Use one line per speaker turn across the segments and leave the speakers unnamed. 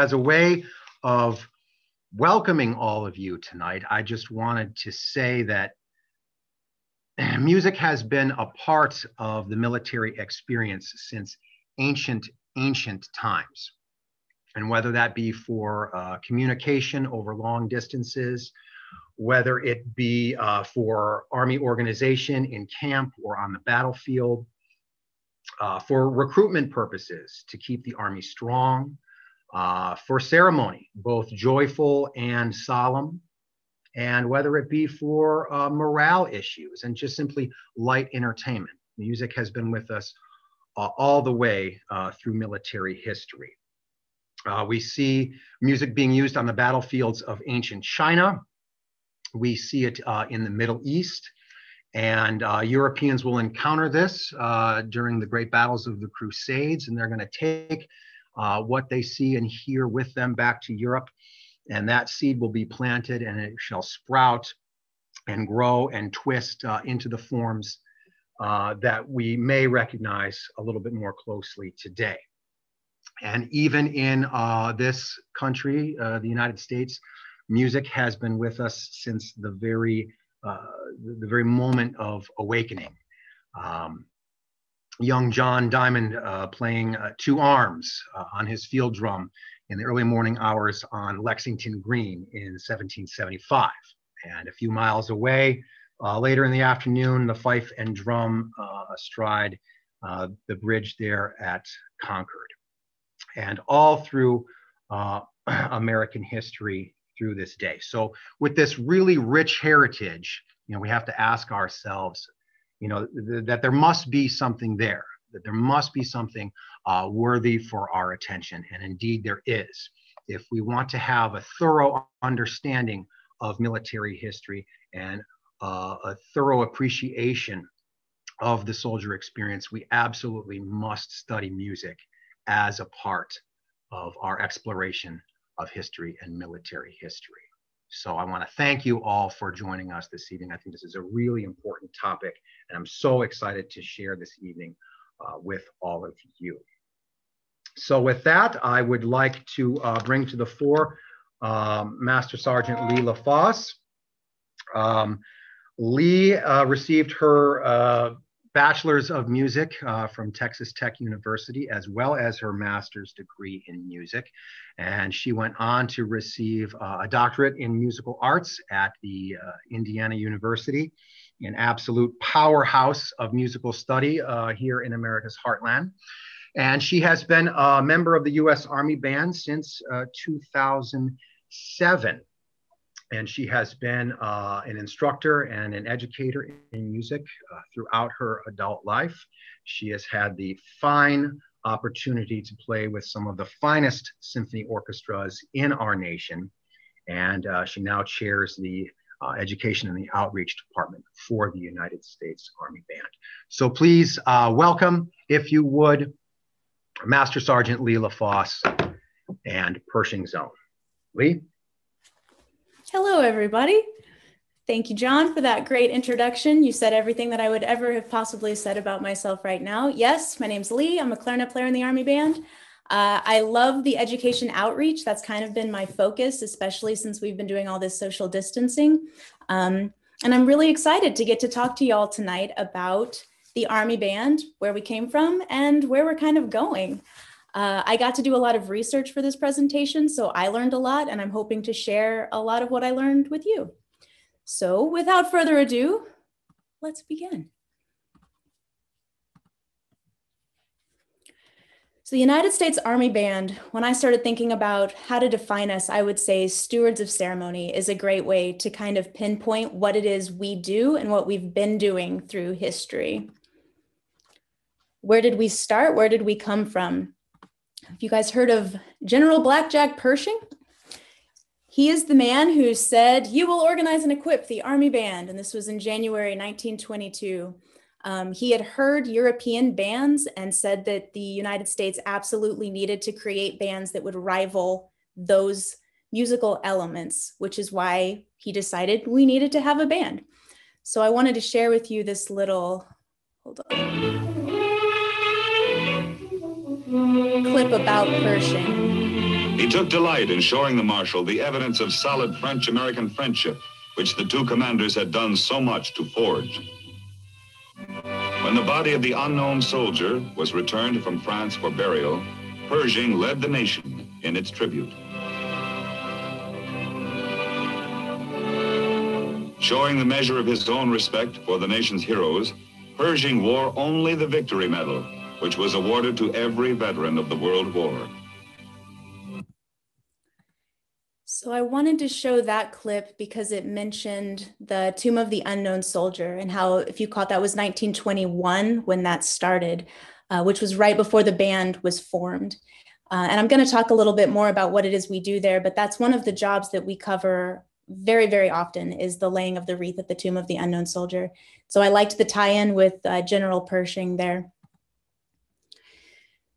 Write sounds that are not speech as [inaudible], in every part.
as a way of welcoming all of you tonight, I just wanted to say that [clears throat] music has been a part of the military experience since ancient, ancient times. And whether that be for uh, communication over long distances, whether it be uh, for Army organization in camp or on the battlefield, uh, for recruitment purposes to keep the Army strong, uh, for ceremony, both joyful and solemn, and whether it be for uh, morale issues and just simply light entertainment. Music has been with us uh, all the way uh, through military history. we see music being used on the battlefields of ancient China, we see it uh, in the Middle East, and uh, Europeans will encounter this uh, during the great battles of the Crusades, and they're going to take uh, what they see and hear with them back to Europe, and that seed will be planted, and it shall sprout and grow and twist uh, into the forms uh, that we may recognize a little bit more closely today. And even in this country, the United States, music has been with us since the very uh, the very moment of awakening. Um, young John Diamond uh, playing uh, to arms uh, on his field drum in the early morning hours on Lexington Green in 1775. And a few miles away, uh, later in the afternoon, the fife and drum uh, astride the bridge there at Concord. And all through [clears throat] American history, through this day. So with this really rich heritage, you know, we have to ask ourselves, you know, th- that there must be something there, that there must be something uh, worthy for our attention. And indeed there is. If we want to have a thorough understanding of military history and uh, a thorough appreciation of the soldier experience, we absolutely must study music as a part of our exploration of history and military history. So I want to thank you all for joining us this evening. I think this is a really important topic, and I'm so excited to share this evening uh, with all of you. So with that, I would like to uh, bring to the fore um, Master Sergeant Leigh LaFosse. Um, Leigh uh, received her uh, Bachelor's of Music uh, from Texas Tech University, as well as her master's degree in music. And she went on to receive uh, a doctorate in musical arts at the uh, Indiana University, an absolute powerhouse of musical study uh, here in America's heartland. And she has been a member of the U.S. Army Band since uh, 2007 and she has been uh, an instructor and an educator in music uh, throughout her adult life. She has had the fine opportunity to play with some of the finest symphony orchestras in our nation, and uh, she now chairs the uh, education and the outreach department for the United States Army Band. So please uh, welcome, if you would, Master Sergeant Lee Foss and Pershing's Own. Leigh?
Hello, everybody. Thank you, John, for that great introduction. You said everything that I would ever have possibly said about myself right now. Yes, my name's Leigh. I'm a clarinet player in the Army Band. Uh, I love the education outreach. That's kind of been my focus, especially since we've been doing all this social distancing. Um, and I'm really excited to get to talk to y'all tonight about the Army Band, where we came from, and where we're kind of going. Uh, I got to do a lot of research for this presentation, so I learned a lot and I'm hoping to share a lot of what I learned with you. So without further ado, let's begin. So the United States Army Band, when I started thinking about how to define us, I would say stewards of ceremony is a great way to kind of pinpoint what it is we do and what we've been doing through history. Where did we start? Where did we come from? Have you guys heard of General Blackjack Pershing? He is the man who said, You will organize and equip the Army Band. And this was in January 1922. Um, he had heard European bands and said that the United States absolutely needed to create bands that would rival those musical elements, which is why he decided we needed to have a band. So I wanted to share with you this little, hold on clip about Pershing.
He took delight in showing the Marshal the evidence of solid French-American friendship, which the two commanders had done so much to forge. When the body of the unknown soldier was returned from France for burial, Pershing led the nation in its tribute. Showing the measure of his own respect for the nation's heroes, Pershing wore only the Victory Medal, which was awarded to every veteran of the World War.
So I wanted to show that clip because it mentioned the Tomb of the Unknown Soldier and how, if you caught that was 1921 when that started, uh, which was right before the band was formed. Uh, and I'm going to talk a little bit more about what it is we do there, but that's one of the jobs that we cover very, very often is the laying of the wreath at the Tomb of the Unknown Soldier. So I liked the tie-in with uh, General Pershing there.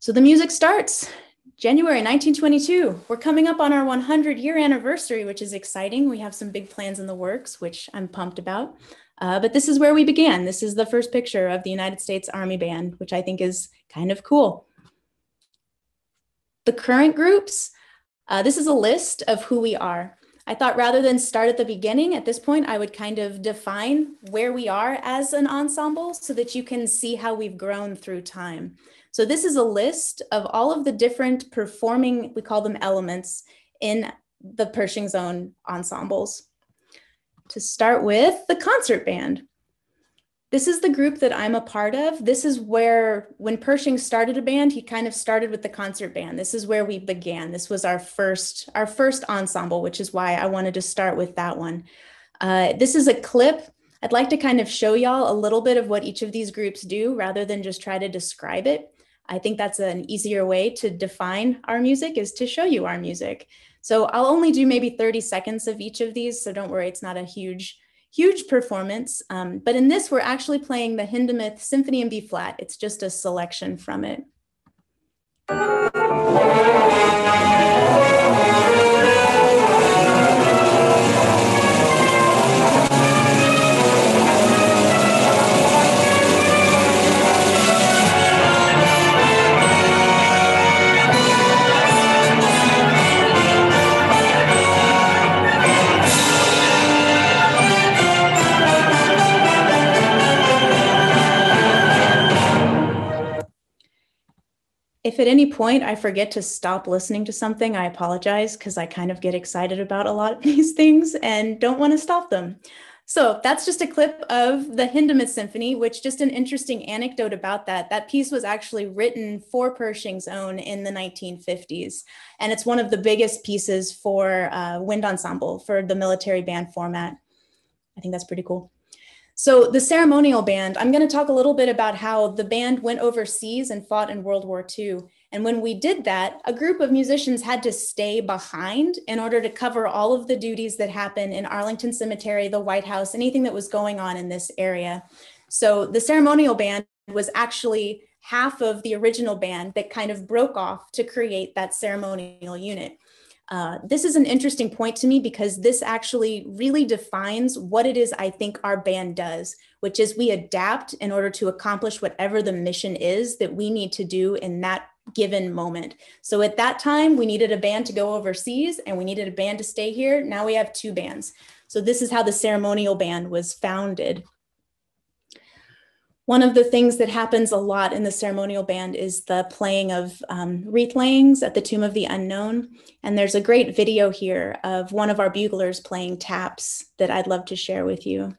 So the music starts. January 1922, we're coming up on our 100 year anniversary, which is exciting. We have some big plans in the works, which I'm pumped about. Uh, but this is where we began. This is the first picture of the United States Army Band, which I think is kind of cool. The current groups, uh, this is a list of who we are. I thought rather than start at the beginning, at this point, I would kind of define where we are as an ensemble so that you can see how we've grown through time. So this is a list of all of the different performing, we call them elements, in the Pershing's Own ensembles. To start with, the concert band. This is the group that I'm a part of. This is where, when Pershing started a band, he kind of started with the concert band. This is where we began. This was our first, our first ensemble, which is why I wanted to start with that one. Uh, this is a clip I'd like to kind of show y'all a little bit of what each of these groups do rather than just try to describe it. I think that's an easier way to define our music is to show you our music. So I'll only do maybe 30 seconds of each of these. So don't worry, it's not a huge, huge performance. Um, but in this, we're actually playing the Hindemith Symphony in B flat. It's just a selection from it. If at any point I forget to stop listening to something, I apologize because I kind of get excited about a lot of [laughs] these things and don't want to stop them. So that's just a clip of the Hindemith Symphony, which just an interesting anecdote about that. That piece was actually written for Pershing's own in the 1950s. And it's one of the biggest pieces for uh, wind ensemble for the military band format. I think that's pretty cool. So the ceremonial band, I'm going to talk a little bit about how the band went overseas and fought in World War II. And when we did that, a group of musicians had to stay behind in order to cover all of the duties that happen in Arlington Cemetery, the White House, anything that was going on in this area. So the ceremonial band was actually half of the original band that kind of broke off to create that ceremonial unit. Uh, this is an interesting point to me because this actually really defines what it is I think our band does, which is we adapt in order to accomplish whatever the mission is that we need to do in that given moment. So at that time, we needed a band to go overseas and we needed a band to stay here. Now we have two bands. So this is how the ceremonial band was founded. One of the things that happens a lot in the ceremonial band is the playing of um, wreath layings at the Tomb of the Unknown. And there's a great video here of one of our buglers playing taps that I'd love to share with you.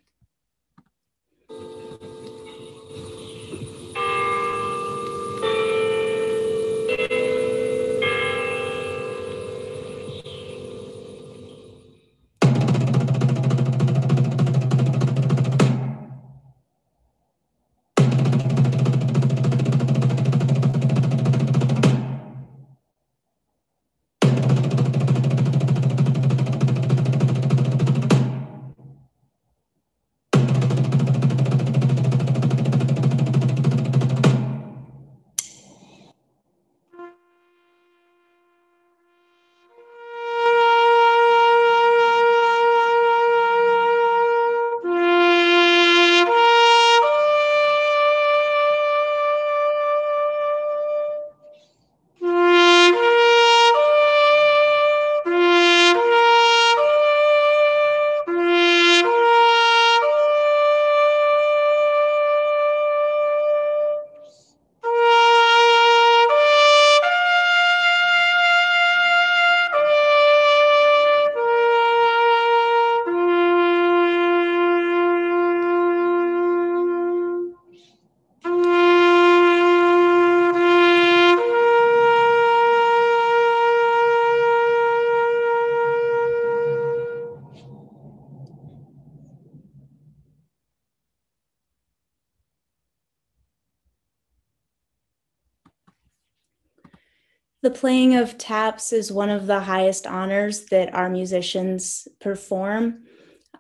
Playing of taps is one of the highest honors that our musicians perform,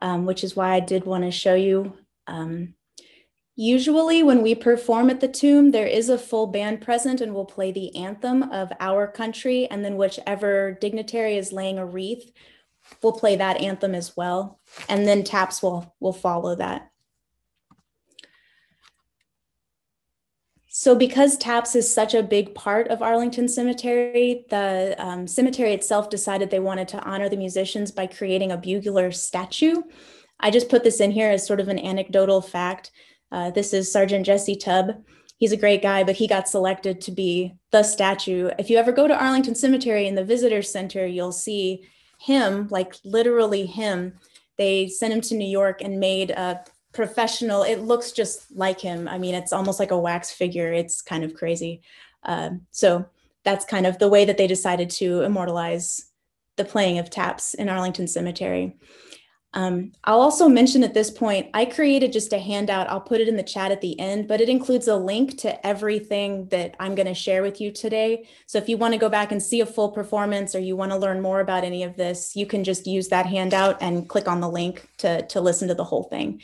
um, which is why I did want to show you. Um, usually, when we perform at the tomb, there is a full band present and we'll play the anthem of our country, and then whichever dignitary is laying a wreath, we'll play that anthem as well, and then taps will will follow that. So because TAPS is such a big part of Arlington Cemetery, the um, cemetery itself decided they wanted to honor the musicians by creating a bugler statue. I just put this in here as sort of an anecdotal fact. Uh, this is Sergeant Jesse Tubb. He's a great guy, but he got selected to be the statue. If you ever go to Arlington Cemetery in the visitor center, you'll see him, like literally him. They sent him to New York and made a professional. It looks just like him. I mean, it's almost like a wax figure. It's kind of crazy. Um, so that's kind of the way that they decided to immortalize the playing of taps in Arlington Cemetery. Um, I'll also mention at this point, I created just a handout. I'll put it in the chat at the end, but it includes a link to everything that I'm going to share with you today. So if you want to go back and see a full performance or you want to learn more about any of this, you can just use that handout and click on the link to, to listen to the whole thing.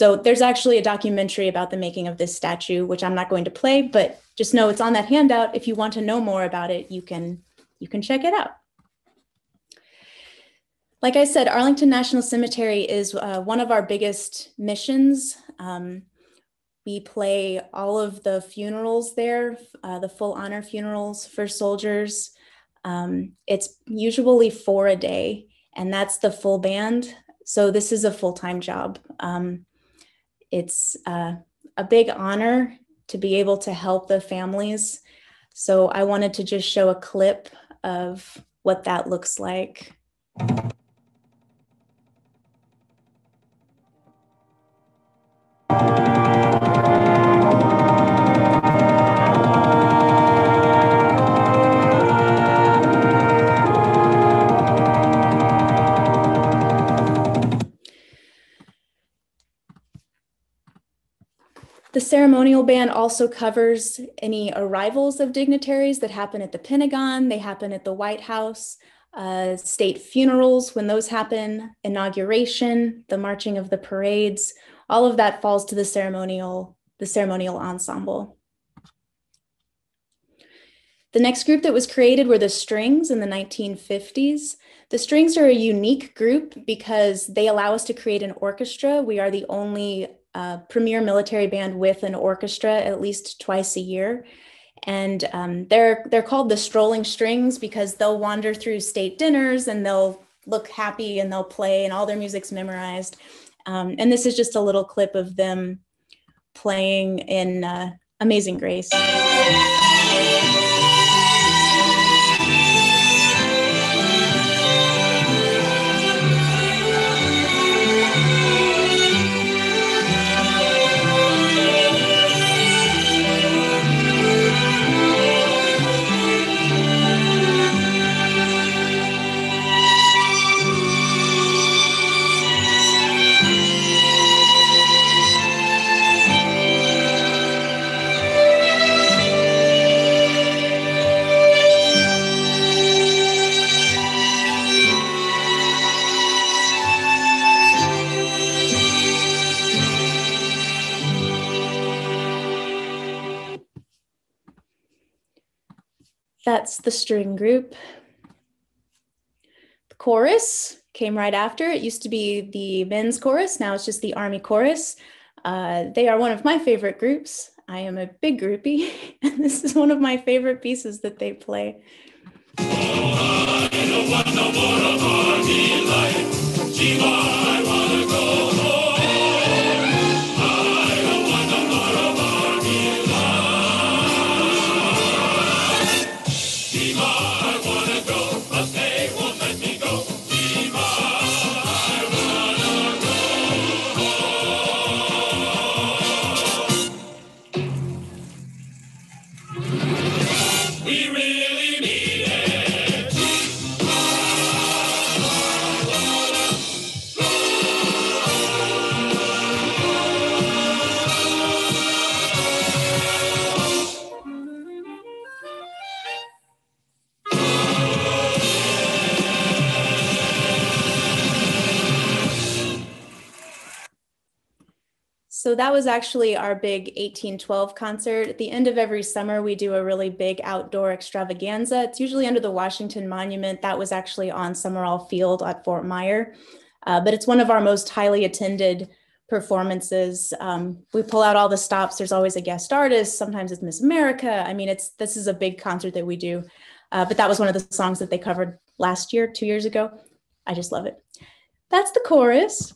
So there's actually a documentary about the making of this statue, which I'm not going to play, but just know it's on that handout. If you want to know more about it, you can you can check it out. Like I said, Arlington National Cemetery is uh, one of our biggest missions. Um, we play all of the funerals there, uh, the full honor funerals for soldiers. Um, it's usually four a day, and that's the full band. So this is a full time job. Um, it's uh, a big honor to be able to help the families. So I wanted to just show a clip of what that looks like. The ceremonial ban also covers any arrivals of dignitaries that happen at the Pentagon, they happen at the White House, uh, state funerals when those happen, inauguration, the marching of the parades, all of that falls to the ceremonial, the ceremonial ensemble. The next group that was created were the Strings in the 1950s. The Strings are a unique group because they allow us to create an orchestra. We are the only uh, premier military band with an orchestra at least twice a year. And um, they're they're called the strolling strings because they'll wander through state dinners and they'll look happy and they'll play and all their music's memorized. Um, and this is just a little clip of them playing in uh, Amazing Grace. That's the string group. The chorus came right after. It used to be the men's chorus. Now it's just the Army chorus. Uh, they are one of my favorite groups. I am a big groupie, [laughs] and this is one of my favorite pieces that they play. Oh, So that was actually our big 1812 concert. At the end of every summer, we do a really big outdoor extravaganza. It's usually under the Washington Monument. That was actually on Summerall Field at Fort Myer. Uh, but it's one of our most highly attended performances. Um, we pull out all the stops. There's always a guest artist. Sometimes it's Miss America. I mean, it's this is a big concert that we do. Uh, but that was one of the songs that they covered last year, two years ago. I just love it. That's the chorus.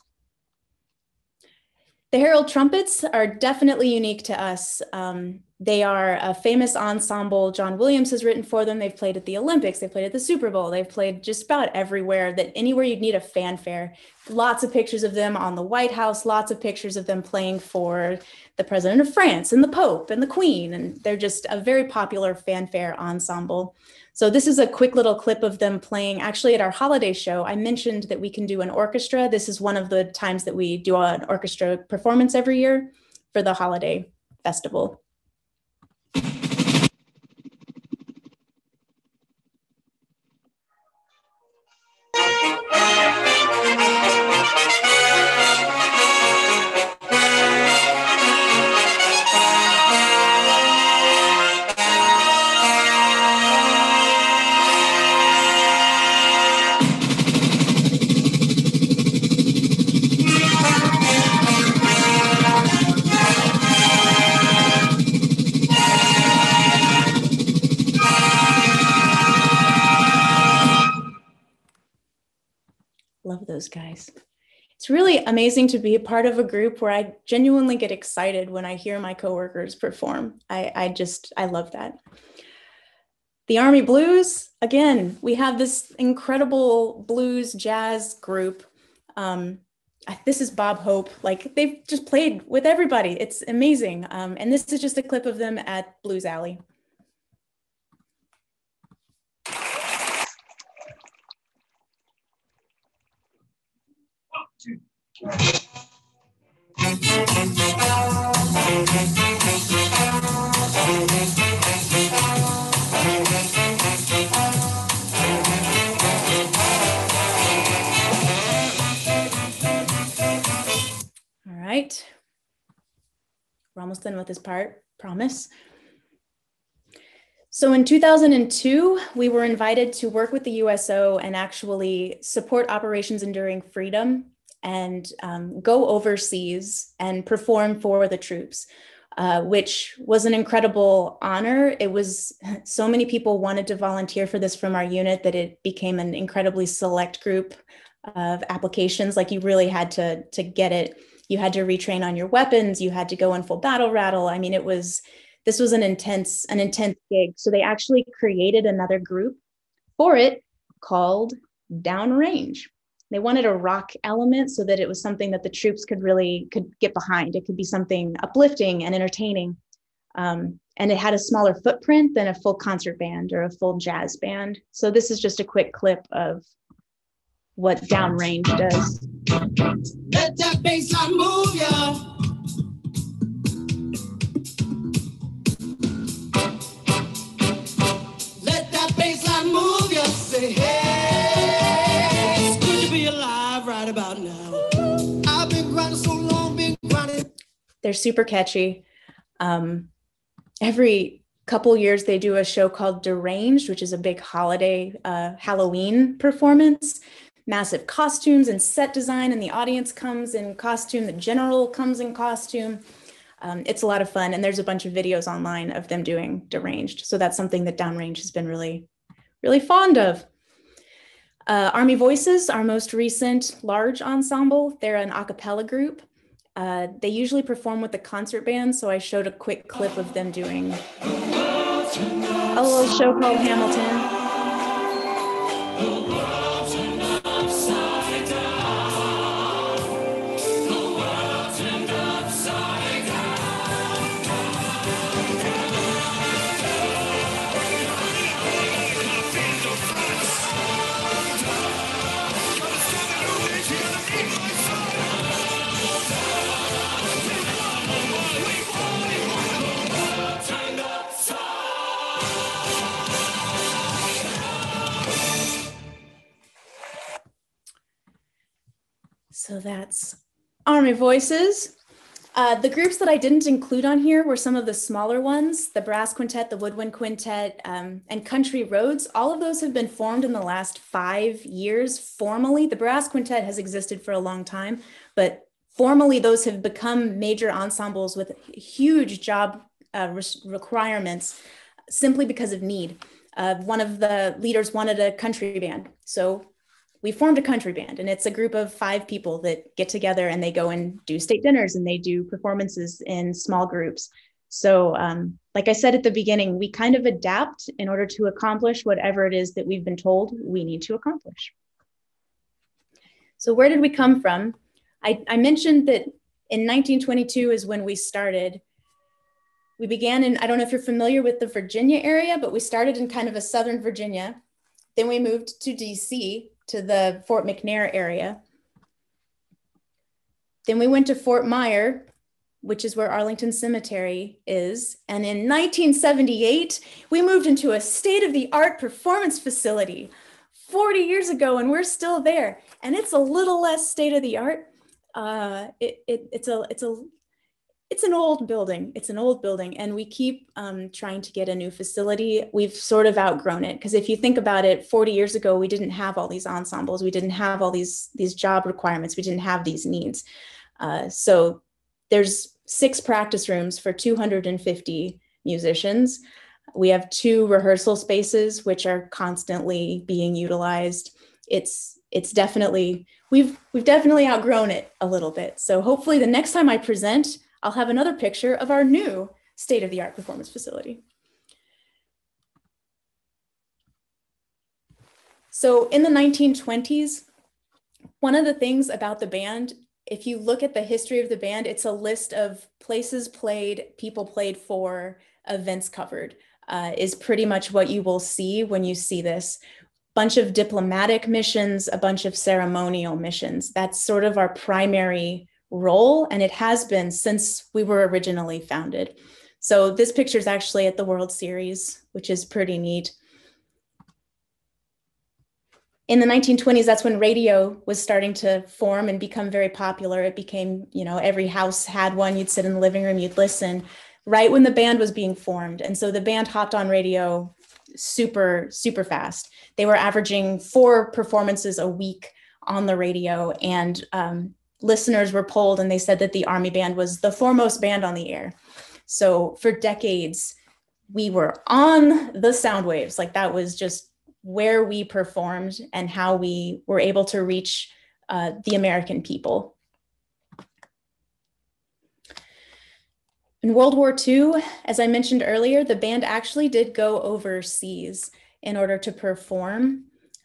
The Herald Trumpets are definitely unique to us. Um, they are a famous ensemble. John Williams has written for them. They've played at the Olympics, they've played at the Super Bowl, they've played just about everywhere that anywhere you'd need a fanfare. Lots of pictures of them on the White House, lots of pictures of them playing for the President of France and the Pope and the Queen. And they're just a very popular fanfare ensemble. So this is a quick little clip of them playing actually at our holiday show. I mentioned that we can do an orchestra. This is one of the times that we do an orchestra performance every year for the holiday festival. Those guys. It's really amazing to be a part of a group where I genuinely get excited when I hear my coworkers perform. I, I just, I love that. The Army Blues, again, we have this incredible blues jazz group. Um, this is Bob Hope. Like they've just played with everybody. It's amazing. Um, and this is just a clip of them at Blues Alley. All right. We're almost done with this part, promise. So in 2002, we were invited to work with the USO and actually support Operations Enduring Freedom and um, go overseas and perform for the troops. Uh, which was an incredible honor. It was [laughs] so many people wanted to volunteer for this from our unit that it became an incredibly select group of applications. Like you really had to to get it. You had to retrain on your weapons. You had to go in full battle rattle. I mean, it was this was an intense an intense gig. So they actually created another group for it called Downrange they wanted a rock element so that it was something that the troops could really could get behind. It could be something uplifting and entertaining. Um, and it had a smaller footprint than a full concert band or a full jazz band. So this is just a quick clip of what downrange does. Let that baseline move ya let that move ya say hey They're super catchy. Um, every couple years, they do a show called Deranged, which is a big holiday uh, Halloween performance. Massive costumes and set design, and the audience comes in costume. The general comes in costume. Um, it's a lot of fun, and there's a bunch of videos online of them doing Deranged. So that's something that Downrange has been really, really fond of. Uh, Army Voices, our most recent large ensemble, they're an a cappella group. Uh, they usually perform with the concert band, so I showed a quick clip of them doing a little show called Hamilton. That's Army Voices. Uh, the groups that I didn't include on here were some of the smaller ones, the brass quintet, the woodwind quintet, um, and country roads. All of those have been formed in the last five years formally. The brass quintet has existed for a long time, but formally those have become major ensembles with huge job uh, requirements simply because of need. Uh, one of the leaders wanted a country band. So we formed a country band and it's a group of five people that get together and they go and do state dinners and they do performances in small groups. So um, like i said at the beginning we kind of adapt in order to accomplish whatever it is that we've been told we need to accomplish. So where did we come from? I, I mentioned that in 1922 is when we started. We began in i don't know if you're familiar with the virginia area but we started in kind of a southern virginia. Then we moved to dc to the Fort McNair area. Then we went to Fort Myer, which is where Arlington Cemetery is. And in 1978, we moved into a state of the art performance facility 40 years ago, and we're still there. And it's a little less state of the art. Uh, it, it, it's a it's a it's an old building. It's an old building, and we keep um, trying to get a new facility. We've sort of outgrown it because if you think about it, 40 years ago, we didn't have all these ensembles. We didn't have all these these job requirements. We didn't have these needs. Uh, so there's six practice rooms for 250 musicians. We have two rehearsal spaces which are constantly being utilized. It's it's definitely we've we've definitely outgrown it a little bit. So hopefully the next time I present, I'll have another picture of our new state-of-the-art performance facility. So in the 1920s, one of the things about the band, if you look at the history of the band, it's a list of places played, people played for, events covered, uh, is pretty much what you will see when you see this. Bunch of diplomatic missions, a bunch of ceremonial missions. That's sort of our primary role, and it has been since we were originally founded. So this picture is actually at the World Series, which is pretty neat. In the 1920s, that's when radio was starting to form and become very popular. It became, you know, every house had one. You'd sit in the living room, you'd listen right when the band was being formed. And so the band hopped on radio super, super fast. They were averaging four performances a week on the radio. And um, listeners were polled and they said that the Army Band was the foremost band on the air. So for decades, we were on the sound waves. Like that was just where we performed and how we were able to reach uh, the American people. In World War II, as I mentioned earlier, the band actually did go overseas in order to perform.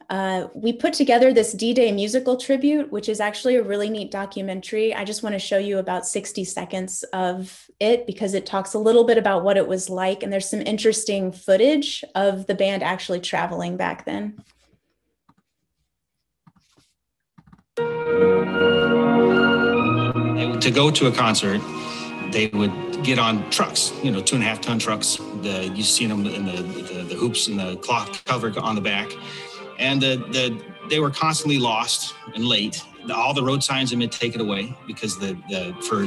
Uh, we put together this D-Day musical tribute, which is actually a really neat documentary. I just want to show you about 60 seconds of it because it talks a little bit about what it was like. And there's some interesting footage of the band actually traveling back then.
To go to a concert, they would get on trucks, you know, two and a half ton trucks. The, you've seen them in the, the, the hoops and the cloth cover on the back and the, the they were constantly lost and late. All the road signs had been taken away because the, the for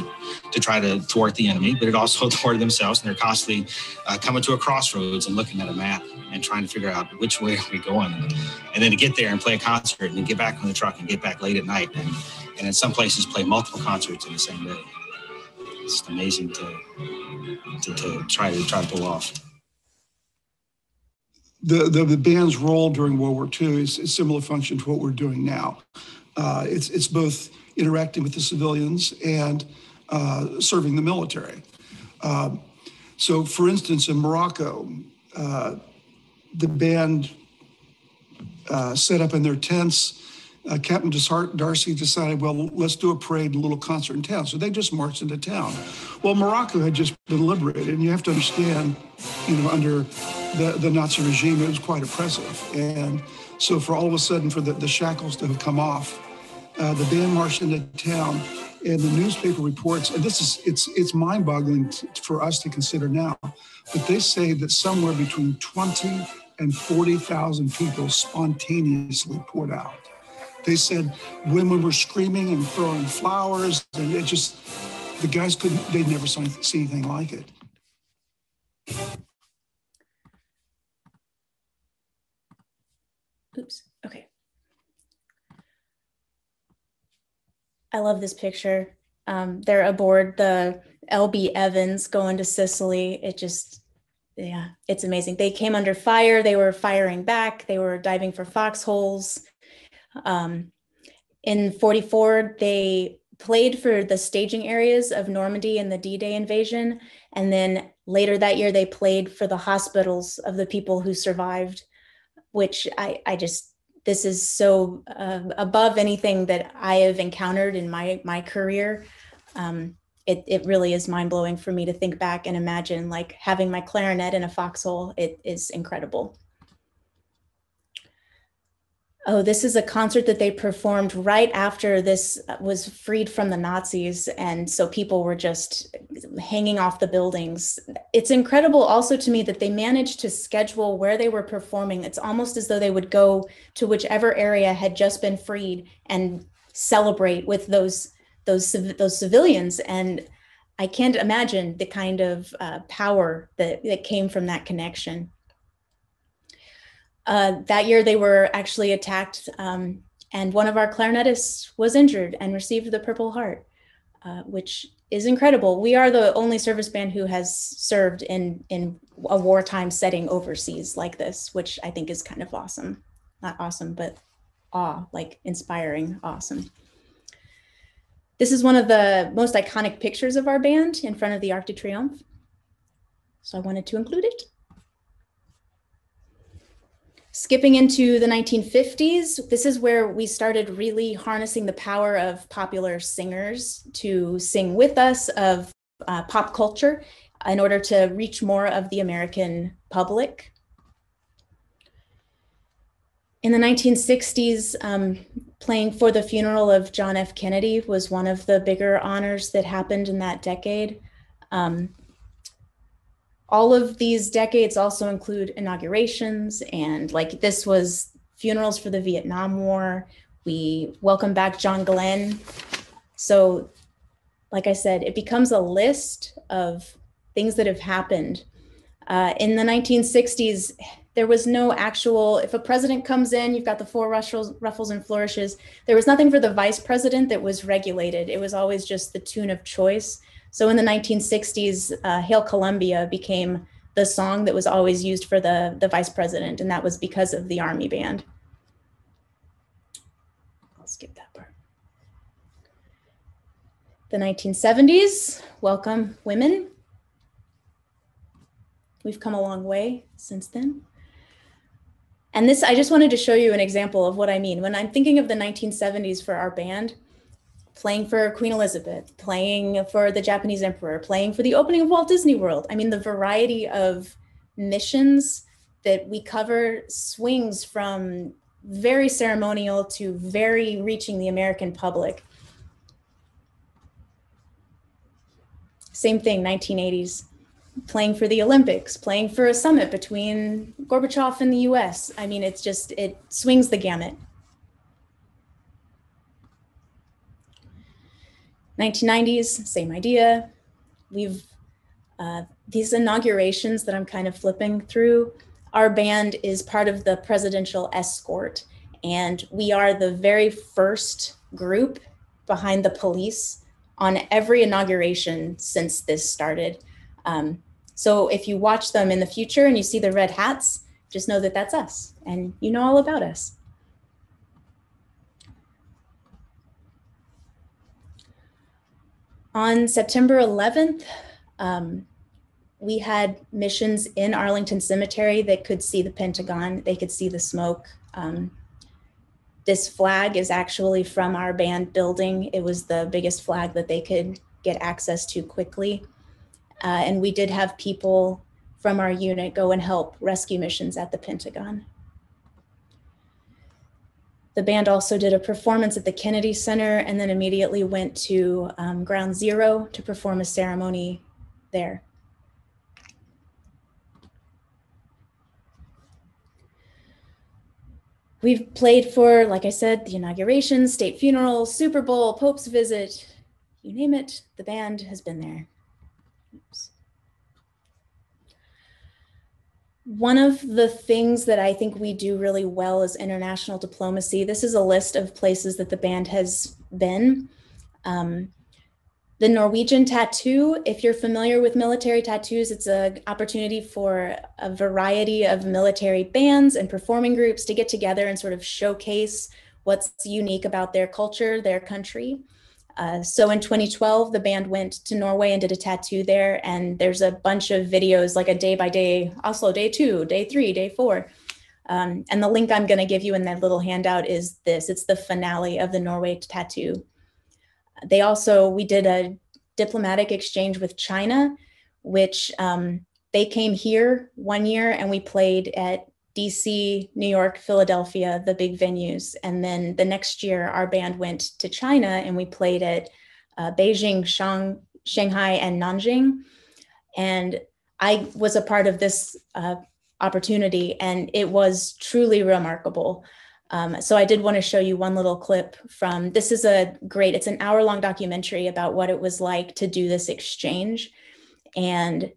to try to thwart the enemy, but it also [laughs] thwarted themselves, and they're constantly uh, coming to a crossroads and looking at a map and trying to figure out which way are we going, and then to get there and play a concert and get back on the truck and get back late at night, and, and in some places play multiple concerts in the same day. It's amazing to to, to try to try to pull off
the, the, the, band's role during World War II is a similar function to what we're doing now. Uh, it's, it's both interacting with the civilians and uh, serving the military. Uh, so, for instance, in Morocco, uh, the band uh, set up in their tents uh, Captain Darcy decided, well, let's do a parade, and a little concert in town. So they just marched into town. Well, Morocco had just been liberated, and you have to understand, you know, under the, the Nazi regime, it was quite oppressive. And so for all of a sudden, for the, the shackles to have come off, uh, the band marched into town, and the newspaper reports, and this is it's it's mind-boggling t- for us to consider now, but they say that somewhere between 20 and 40,000 people spontaneously poured out. They said women were screaming and throwing flowers, and it just the guys couldn't, they'd never seen, see anything like it.
Oops. Okay. I love this picture. Um, they're aboard the LB Evans going to Sicily. It just, yeah, it's amazing. They came under fire. They were firing back. They were diving for foxholes. Um, in 44, they played for the staging areas of Normandy and the D Day invasion. And then later that year, they played for the hospitals of the people who survived, which I, I just, this is so uh, above anything that I have encountered in my, my career. Um, it, it really is mind blowing for me to think back and imagine like having my clarinet in a foxhole. It is incredible. Oh, this is a concert that they performed right after this was freed from the Nazis. And so people were just hanging off the buildings. It's incredible also to me that they managed to schedule where they were performing. It's almost as though they would go to whichever area had just been freed and celebrate with those those those civilians and i can't imagine the kind of uh, power that, that came from that connection uh, that year they were actually attacked um, and one of our clarinetists was injured and received the purple heart uh, which is incredible we are the only service band who has served in in a wartime setting overseas like this which i think is kind of awesome not awesome but awe like inspiring awesome this is one of the most iconic pictures of our band in front of the Arc de Triomphe. So I wanted to include it. Skipping into the 1950s, this is where we started really harnessing the power of popular singers to sing with us of uh, pop culture in order to reach more of the American public. In the 1960s, um, playing for the funeral of John F. Kennedy was one of the bigger honors that happened in that decade. Um, all of these decades also include inaugurations, and like this was funerals for the Vietnam War. We welcome back John Glenn. So, like I said, it becomes a list of things that have happened. Uh, in the 1960s, there was no actual, if a president comes in, you've got the four ruffles, ruffles and flourishes. There was nothing for the vice president that was regulated. It was always just the tune of choice. So in the 1960s, uh, Hail Columbia became the song that was always used for the, the vice president, and that was because of the Army Band. I'll skip that part. The 1970s, welcome women. We've come a long way since then. And this, I just wanted to show you an example of what I mean. When I'm thinking of the 1970s for our band, playing for Queen Elizabeth, playing for the Japanese Emperor, playing for the opening of Walt Disney World. I mean, the variety of missions that we cover swings from very ceremonial to very reaching the American public. Same thing, 1980s playing for the Olympics, playing for a summit between Gorbachev and the US. I mean, it's just, it swings the gamut. 1990s, same idea. We've, uh, these inaugurations that I'm kind of flipping through, our band is part of the presidential escort. And we are the very first group behind the police on every inauguration since this started. Um, so if you watch them in the future and you see the red hats, just know that that's us and you know all about us. On September 11th, um, we had missions in Arlington Cemetery that could see the Pentagon, they could see the smoke. Um, this flag is actually from our band building. It was the biggest flag that they could get access to quickly. Uh, and we did have people from our unit go and help rescue missions at the Pentagon. The band also did a performance at the Kennedy Center and then immediately went to um, Ground Zero to perform a ceremony there. We've played for, like I said, the inauguration, state funeral, Super Bowl, Pope's visit, you name it, the band has been there. One of the things that I think we do really well is international diplomacy. This is a list of places that the band has been. Um, the Norwegian tattoo, if you're familiar with military tattoos, it's an opportunity for a variety of military bands and performing groups to get together and sort of showcase what's unique about their culture, their country. Uh, so in 2012, the band went to Norway and did a tattoo there. And there's a bunch of videos, like a day by day Oslo, day two, day three, day four. Um, and the link I'm going to give you in that little handout is this it's the finale of the Norway tattoo. They also, we did a diplomatic exchange with China, which um, they came here one year and we played at DC, New York, Philadelphia, the big venues. And then the next year, our band went to China and we played at uh, Beijing, Shang, Shanghai, and Nanjing. And I was a part of this uh, opportunity, and it was truly remarkable. Um, so I did want to show you one little clip from this is a great, it's an hour long documentary about what it was like to do this exchange. And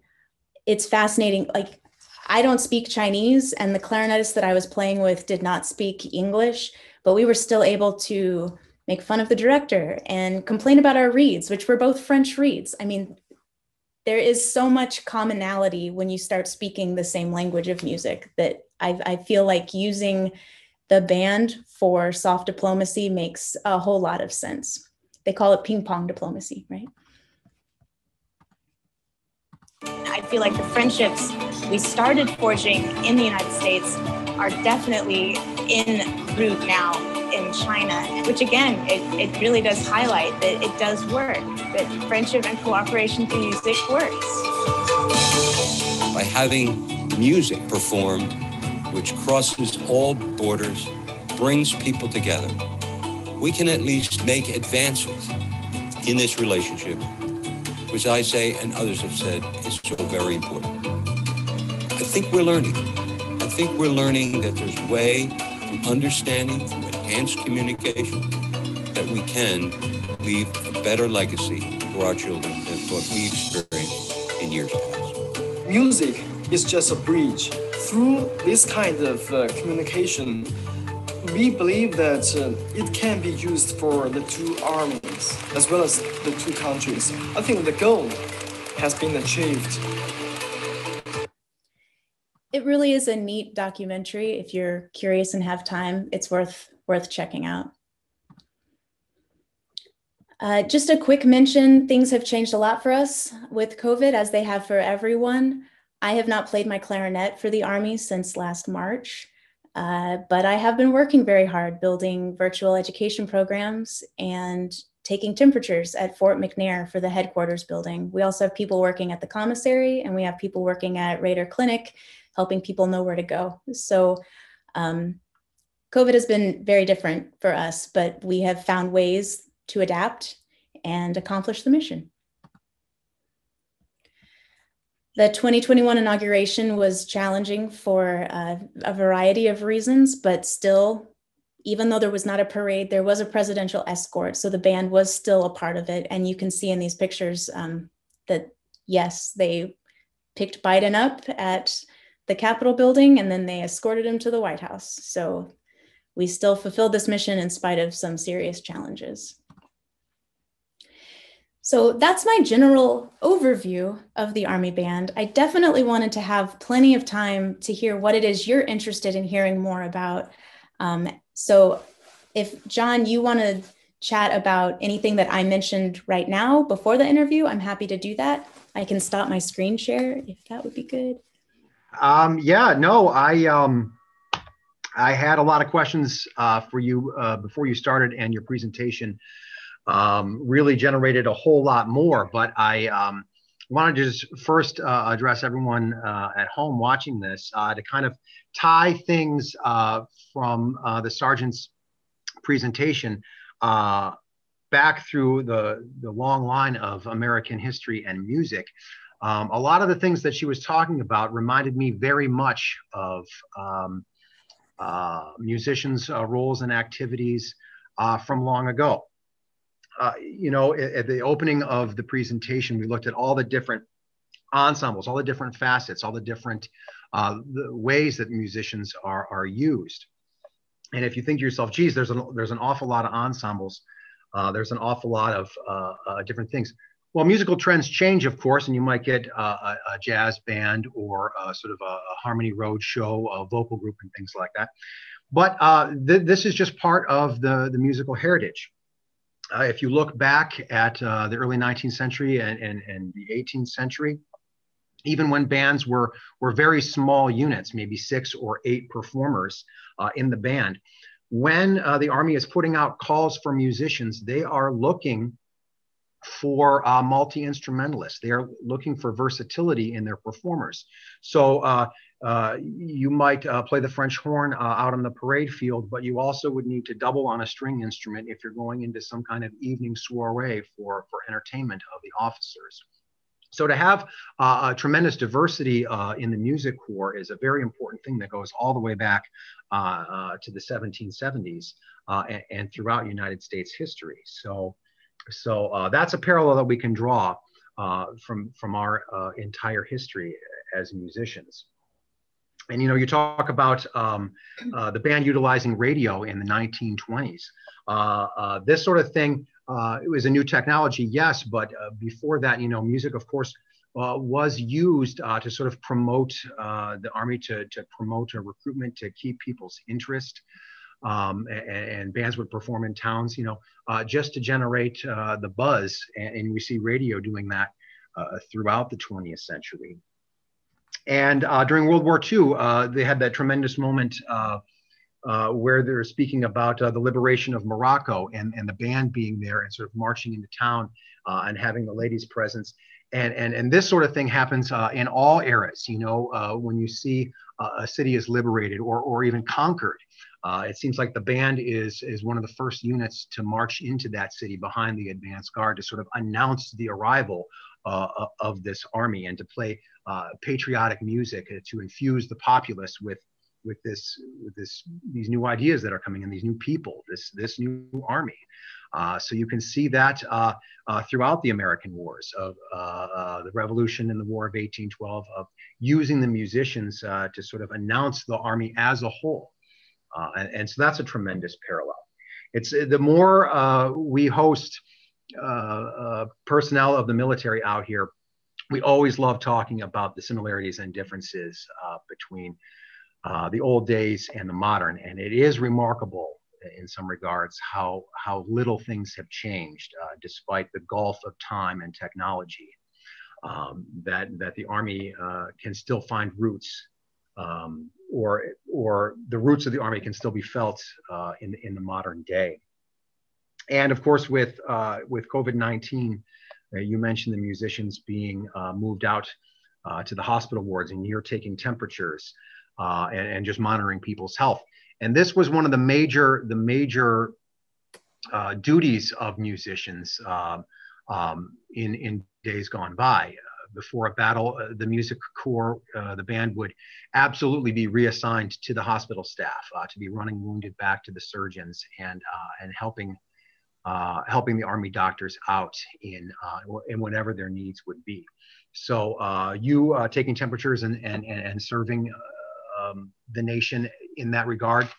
it's fascinating. Like I don't speak Chinese, and the clarinetist that I was playing with did not speak English, but we were still able to make fun of the director and complain about our reeds, which were both French reeds. I mean, there is so much commonality when you start speaking the same language of music that I, I feel like using the band for soft diplomacy makes a whole lot of sense. They call it ping pong diplomacy, right? I feel like the friendships we started forging in the United States are definitely in root now in China, which again, it, it really does highlight that it does work, that friendship and cooperation through music works.
By having music performed, which crosses all borders, brings people together, we can at least make advances in this relationship which I say and others have said is so very important. I think we're learning. I think we're learning that there's a way through understanding, through enhanced communication, that we can leave a better legacy for our children than what we experienced in years past.
Music is just a bridge. Through this kind of uh, communication, we believe that uh, it can be used for the two armies as well as the two countries. I think the goal has been achieved.
It really is a neat documentary. If you're curious and have time, it's worth worth checking out. Uh, just a quick mention, things have changed a lot for us with COVID as they have for everyone. I have not played my clarinet for the Army since last March. Uh, but I have been working very hard building virtual education programs and taking temperatures at Fort McNair for the headquarters building. We also have people working at the commissary and we have people working at Rader Clinic, helping people know where to go. So um, COVID has been very different for us, but we have found ways to adapt and accomplish the mission. The 2021 inauguration was challenging for uh, a variety of reasons, but still, even though there was not a parade, there was a presidential escort. So the band was still a part of it. And you can see in these pictures um, that, yes, they picked Biden up at the Capitol building and then they escorted him to the White House. So we still fulfilled this mission in spite of some serious challenges. So that's my general overview of the Army Band. I definitely wanted to have plenty of time to hear what it is you're interested in hearing more about. Um, so if John, you want to chat about anything that I mentioned right now before the interview, I'm happy to do that. I can stop my screen share if that would be good.
Um, yeah, no, I um, I had a lot of questions uh, for you uh, before you started and your presentation um, really generated a whole lot more. But I um, wanted to just first uh, address everyone uh, at home watching this uh, to kind of tie things uh, from uh, the sergeant's presentation uh, back through the, the long line of American history and music. Um, a lot of the things that she was talking about reminded me very much of um, musicians' roles and activities from long ago. Uh, you know, at, at, the opening of the presentation, we looked at all the different ensembles, all the different facets, all the different uh, the ways that musicians are, are used. And if you think to yourself, geez, there's an, there's an awful lot of ensembles, uh, there's an awful lot of uh, uh, different things. Well, musical trends change, of course, and you might get a, a, jazz band or sort of a, a, Harmony Road show, a vocal group, and things like that. But uh, th this is just part of the, the musical heritage. Uh, if you look back at uh, the early 19th century and, and, and the 18th century, even when bands were, were very small units, maybe six or eight performers uh, in the band, when uh, the Army is putting out calls for musicians, they are looking for uh, multi-instrumentalists. They are looking for versatility in their performers. So uh, uh, you might uh, play the French horn uh, out on the parade field, but you also would need to double on a string instrument if you're going into some kind of evening soiree for, for entertainment of the officers. So to have uh, a tremendous diversity uh, in the music corps is a very important thing that goes all the way back to the 1770s and, and, throughout United States history. So, so that's a parallel that we can draw from, from our entire history as musicians and you know you talk about um, uh, the band utilizing radio in the 1920s uh, uh, this sort of thing uh, it was a new technology yes but uh, before that you know music of course uh, was used to sort of promote the army to, to promote a recruitment to keep people's interest um, and, and, bands would perform in towns you know just to generate the buzz. And, and, we see radio doing that throughout the 20th century and uh, during World War II, uh, they had that tremendous moment uh, uh where they're speaking about uh, the liberation of Morocco and, and the band being there and sort of marching into town uh, and having the ladies' presence. And, and, and this sort of thing happens in all eras. You know, when you see a city is liberated or, or even conquered, it seems like the band is, is one of the first units to march into that city behind the advance guard to sort of announce the arrival uh, of this army and to play uh, patriotic music uh, to infuse the populace with with this with this these new ideas that are coming in these new people this this new army. Uh, so you can see that uh, uh, throughout the American wars of the revolution and the war of 1812 of using the musicians to sort of announce the army as a whole. And, and, so that's a tremendous parallel. It's the more we host personnel of the military out here we always love talking about the similarities and differences uh, between uh, the old days and the modern. And it is remarkable in some regards how, how little things have changed uh, despite the gulf of time and technology. Um, that, that the Army uh, can still find roots um, or, or the roots of the Army can still be felt uh, in, in the modern day. And of course, with, uh, with COVID-19, uh, you mentioned the musicians being uh, moved out uh, to the hospital wards and you're taking temperatures and, and, just monitoring people's health. And this was one of the major, the major duties of musicians um, in, in days gone by before a battle, uh, the music corps, uh, the band would absolutely be reassigned to the hospital staff uh, to be running wounded back to the surgeons and and helping uh, helping the Army doctors out in, uh, in whatever their needs would be. So uh, you uh, taking temperatures and, and, and serving uh, um, the nation in that regard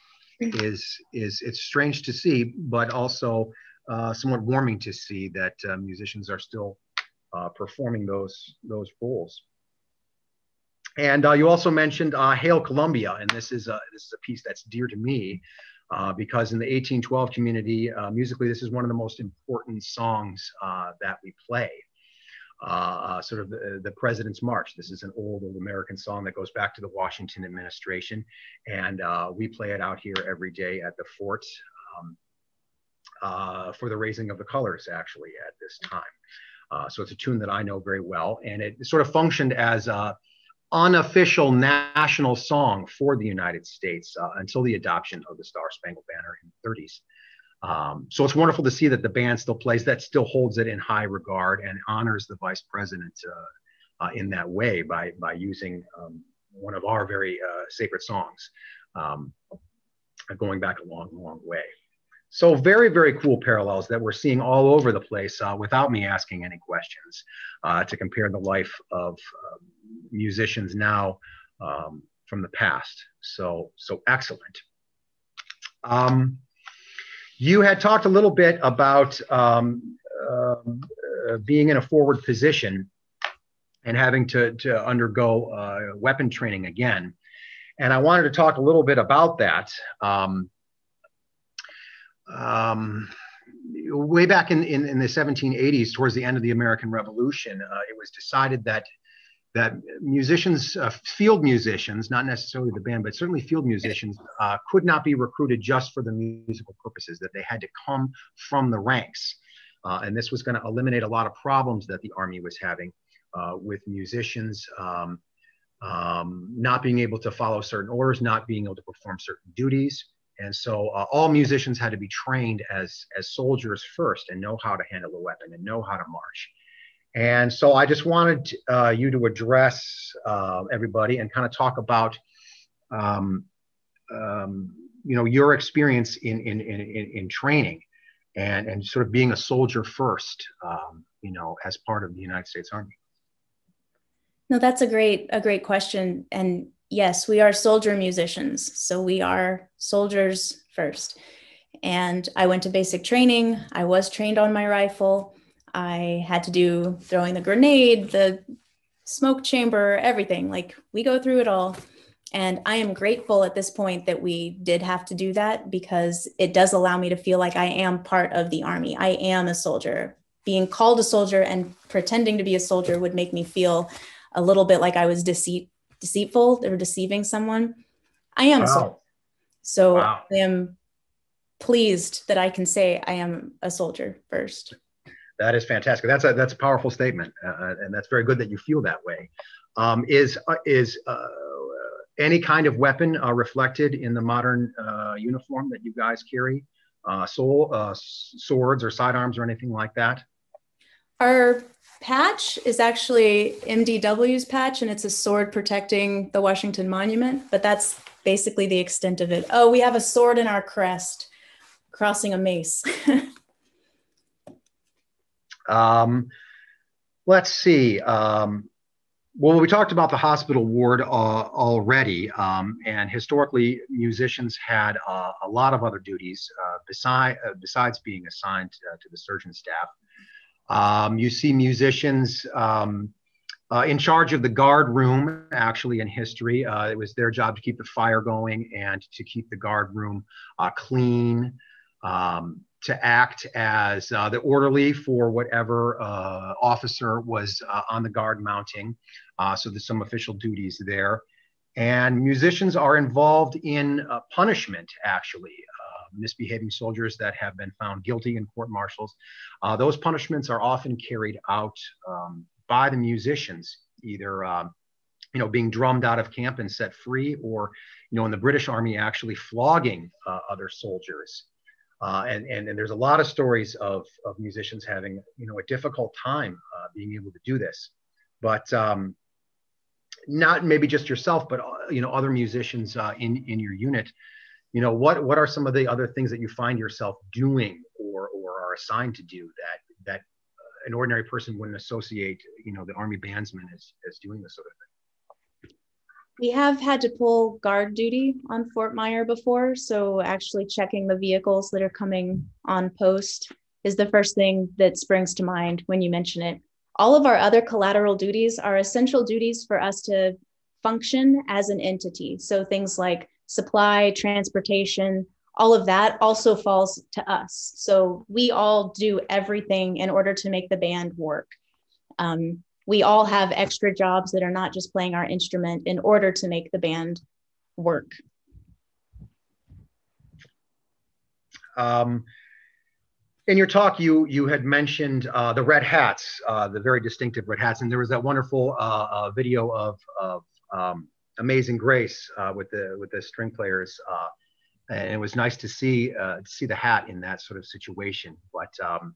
is, is it's strange to see, but also uh, somewhat warming to see that musicians are still performing those, those roles. And you also mentioned Hail Columbia, and this is, a, this is a piece that's dear to me uh, because in the 1812 community, uh, musically, this is one of the most important songs uh, that we play. Uh, uh, sort of the, the, President's March. This is an old, old American song that goes back to the Washington administration, and we play it out here every day at the fort um, for the raising of the colors, actually, at this time. so it's a tune that I know very well, and it sort of functioned as a unofficial national song for the United States uh, until the adoption of the Star Spangled Banner in the 30s. Um, so it's wonderful to see that the band still plays that, still holds it in high regard, and honors the vice president uh, uh, in that way by by using um, one of our very uh, sacred songs, um, going back a long, long way. So very, very cool parallels that we're seeing all over the place uh, without me asking any questions uh, to compare the life of uh, musicians now um, from the past. So, so excellent. Um, you had talked a little bit about um, um uh, being in a forward position and having to, to undergo uh, weapon training again. And I wanted to talk a little bit about that. Um, um, way back in, in, in, the 1780s, towards the end of the American Revolution, uh, it was decided that that musicians, uh, field musicians, not necessarily the band, but certainly field musicians, uh, could not be recruited just for the musical purposes, that they had to come from the ranks. Uh, and this was going to eliminate a lot of problems that the Army was having uh, with musicians um, um, not being able to follow certain orders, not being able to perform certain duties. And so uh, all musicians had to be trained as, as soldiers first and know how to handle a weapon and know how to march. And so I just wanted uh, you to address uh, everybody and kind of talk about, um, um, you know, your experience in, in, in, in, training and, and sort of being a soldier first, um, you know, as part of the United States Army.
No, that's a great, a great question. And yes, we are soldier musicians. So we are soldiers first. And I went to basic training. I was trained on my rifle. I had to do throwing the grenade, the smoke chamber, everything. Like we go through it all. And I am grateful at this point that we did have to do that because it does allow me to feel like I am part of the army. I am a soldier. Being called a soldier and pretending to be a soldier would make me feel a little bit like I was deceit deceitful or deceiving someone. I am wow. so. So wow. I am pleased that I can say I am a soldier first.
That is fantastic. That's a that's a powerful statement, uh, uh, and that's very good that you feel that way. Um, is uh, is uh, any kind of weapon uh, reflected in the modern uh, uniform that you guys carry? soul, swords or sidearms or anything like that?
Our patch is actually MDW's patch, and it's a sword protecting the Washington Monument, but that's basically the extent of it. Oh, we have a sword in our crest, crossing a mace. [laughs]
um, let's see. Um, well, we talked about the hospital ward uh, already, um, and historically, musicians had uh, a lot of other duties uh, beside, uh, besides being assigned uh, to the surgeon staff. Um, you see musicians um, uh, in charge of the guard room, actually, in history. Uh, it was their job to keep the fire going and to keep the guard room uh, clean, um, to act as uh, the orderly for whatever uh, officer was uh, on the guard mounting. so there's some official duties there. And musicians are involved in punishment, actually misbehaving soldiers that have been found guilty in court martials. Uh, those punishments are often carried out um, by the musicians, either um, you know being drummed out of camp and set free, or you know in the British Army actually flogging uh, other soldiers. Uh, and, and, and there's a lot of stories of, of musicians having you know a difficult time uh, being able to do this, but um, not maybe just yourself, but uh, you know other musicians uh, in in your unit you know what what are some of the other things that you find yourself doing or or are assigned to do that that uh, an ordinary person wouldn't associate you know the army bandsman as as doing this sort of thing?
We have had to pull guard duty on fort myer before so actually checking the vehicles that are coming on post is the first thing that springs to mind when you mention it. All of our other collateral duties are essential duties for us to function as an entity. So things like supply, transportation, all of that also falls to us. So we all do everything in order to make the band work. Um, we all have extra jobs that are not just playing our instrument in order to make the band work.
Um, in your talk, you you had mentioned uh, the red hats, uh, the very distinctive red hats, and there was that wonderful uh, uh video of, of um, Amazing Grace uh, with the with the string players, uh, and it was nice to see uh, see the hat in that sort of situation. But um,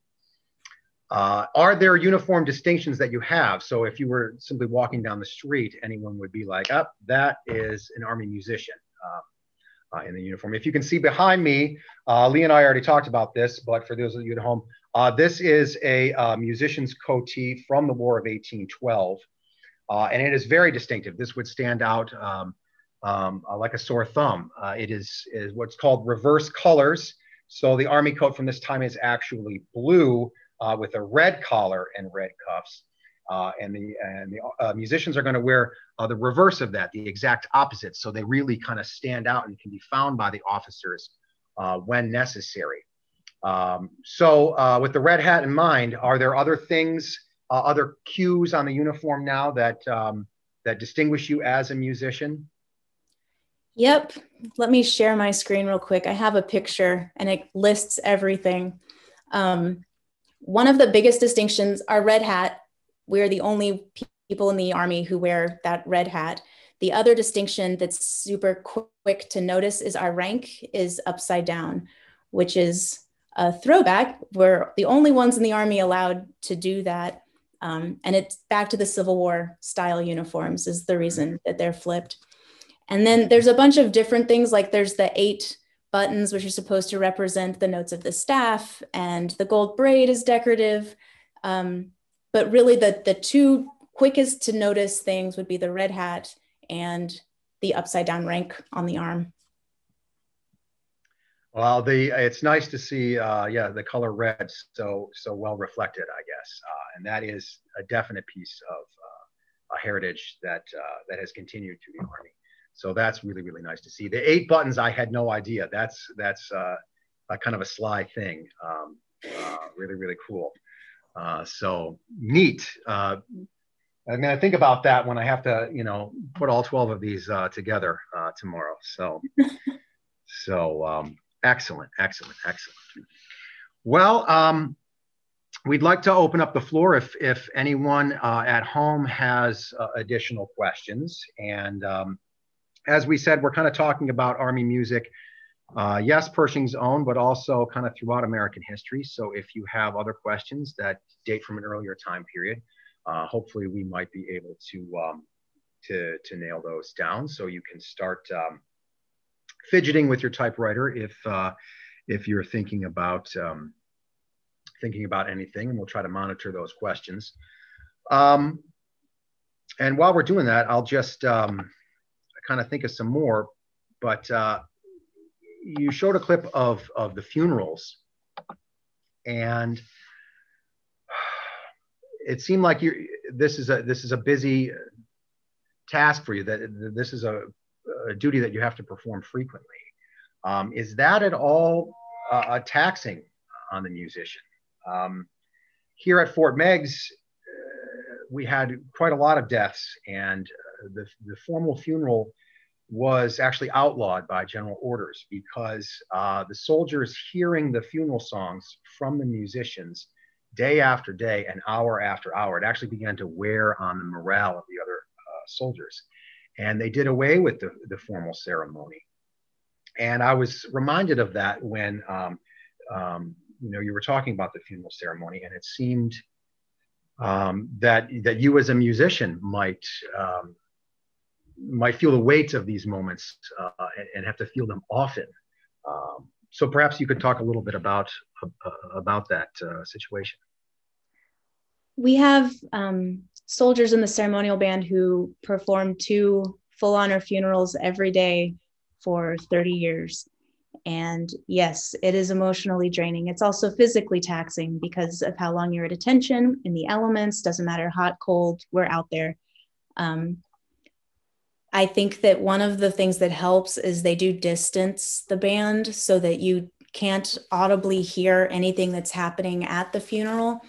uh, are there uniform distinctions that you have? So if you were simply walking down the street, anyone would be like, "Up, oh, that is an army musician." Um, uh, in the uniform. If you can see behind me, uh, Lee and I already talked about this, but for those of you at home, uh, this is a uh, musician's coatee from the War of 1812, uh, and it is very distinctive. This would stand out um, um, uh, like a sore thumb. it is, is what's called reverse colors. So the army coat from this time is actually blue with a red collar and red cuffs. Uh, and the and the uh, musicians are going to wear uh, the reverse of that, the exact opposite. So they really kind of stand out and can be found by the officers uh, when necessary. Um, so uh, with the red hat in mind, are there other things, uh, other cues on the uniform now that um, that distinguish you as a musician?
Yep. Let me share my screen real quick. I have a picture and it lists everything. Um, one of the biggest distinctions, our red hat we're the only people in the Army who wear that red hat. The other distinction that's super quick to notice is our rank is upside down, which is a throwback. We're the only ones in the Army allowed to do that. Um, and it's back to the Civil War style uniforms, is the reason that they're flipped. And then there's a bunch of different things, like there's the eight buttons, which are supposed to represent the notes of the staff, and the gold braid is decorative. Um, but really the the two quickest to notice things would be the red hat and the upside down rank on the arm.
Well, the it's nice to see, uh, yeah, the color red so so well reflected, I guess, uh, and that is a definite piece of uh, a heritage that uh, that has continued through the army. So that's really really nice to see. The eight buttons, I had no idea. That's that's uh, a kind of a sly thing. Um, uh, really really cool. So neat. I mean, I think about that when I have to, you know, put all 12 of these together tomorrow. So, [laughs] so um, excellent, excellent, excellent. Well, um, we'd like to open up the floor if, if anyone uh, at home has uh, additional questions. And um, as we said, we're kind of talking about Army music uh, yes, Pershing's own, but also kind of throughout American history. So if you have other questions that date from an earlier time period, uh, hopefully we might be able to, um, to, to nail those down. So you can start um, fidgeting with your typewriter if, uh, if you're thinking about, um, thinking about anything, and we'll try to monitor those questions. Um, and while we're doing that, I'll just um, kind of think of some more, but uh, you showed a clip of of the funerals, and it seemed like you this is a this is a busy task for you. That this is a, a duty that you have to perform frequently. Um, is that at all uh, taxing on the musician? Um, here at Fort Meigs, uh, we had quite a lot of deaths, and uh, the, the formal funeral was actually outlawed by general orders because uh, the soldiers hearing the funeral songs from the musicians day after day and hour after hour, it actually began to wear on the morale of the other uh, soldiers. And they did away with the, the formal ceremony. And I was reminded of that when, um, um, you know, you were talking about the funeral ceremony, and it seemed um, that that you as a musician might um, might feel the weight of these moments uh, and, and, have to feel them often. Um, so perhaps you could talk a little bit about uh, about that uh, situation.
We have um, soldiers in the ceremonial band who perform two full honor funerals every day for 30 years. And yes, it is emotionally draining. It's also physically taxing because of how long you're at attention in the elements, doesn't matter hot, cold, we're out there. Um, I think that one of the things that helps is they do distance the band so that you can't audibly hear anything that's happening at the funeral.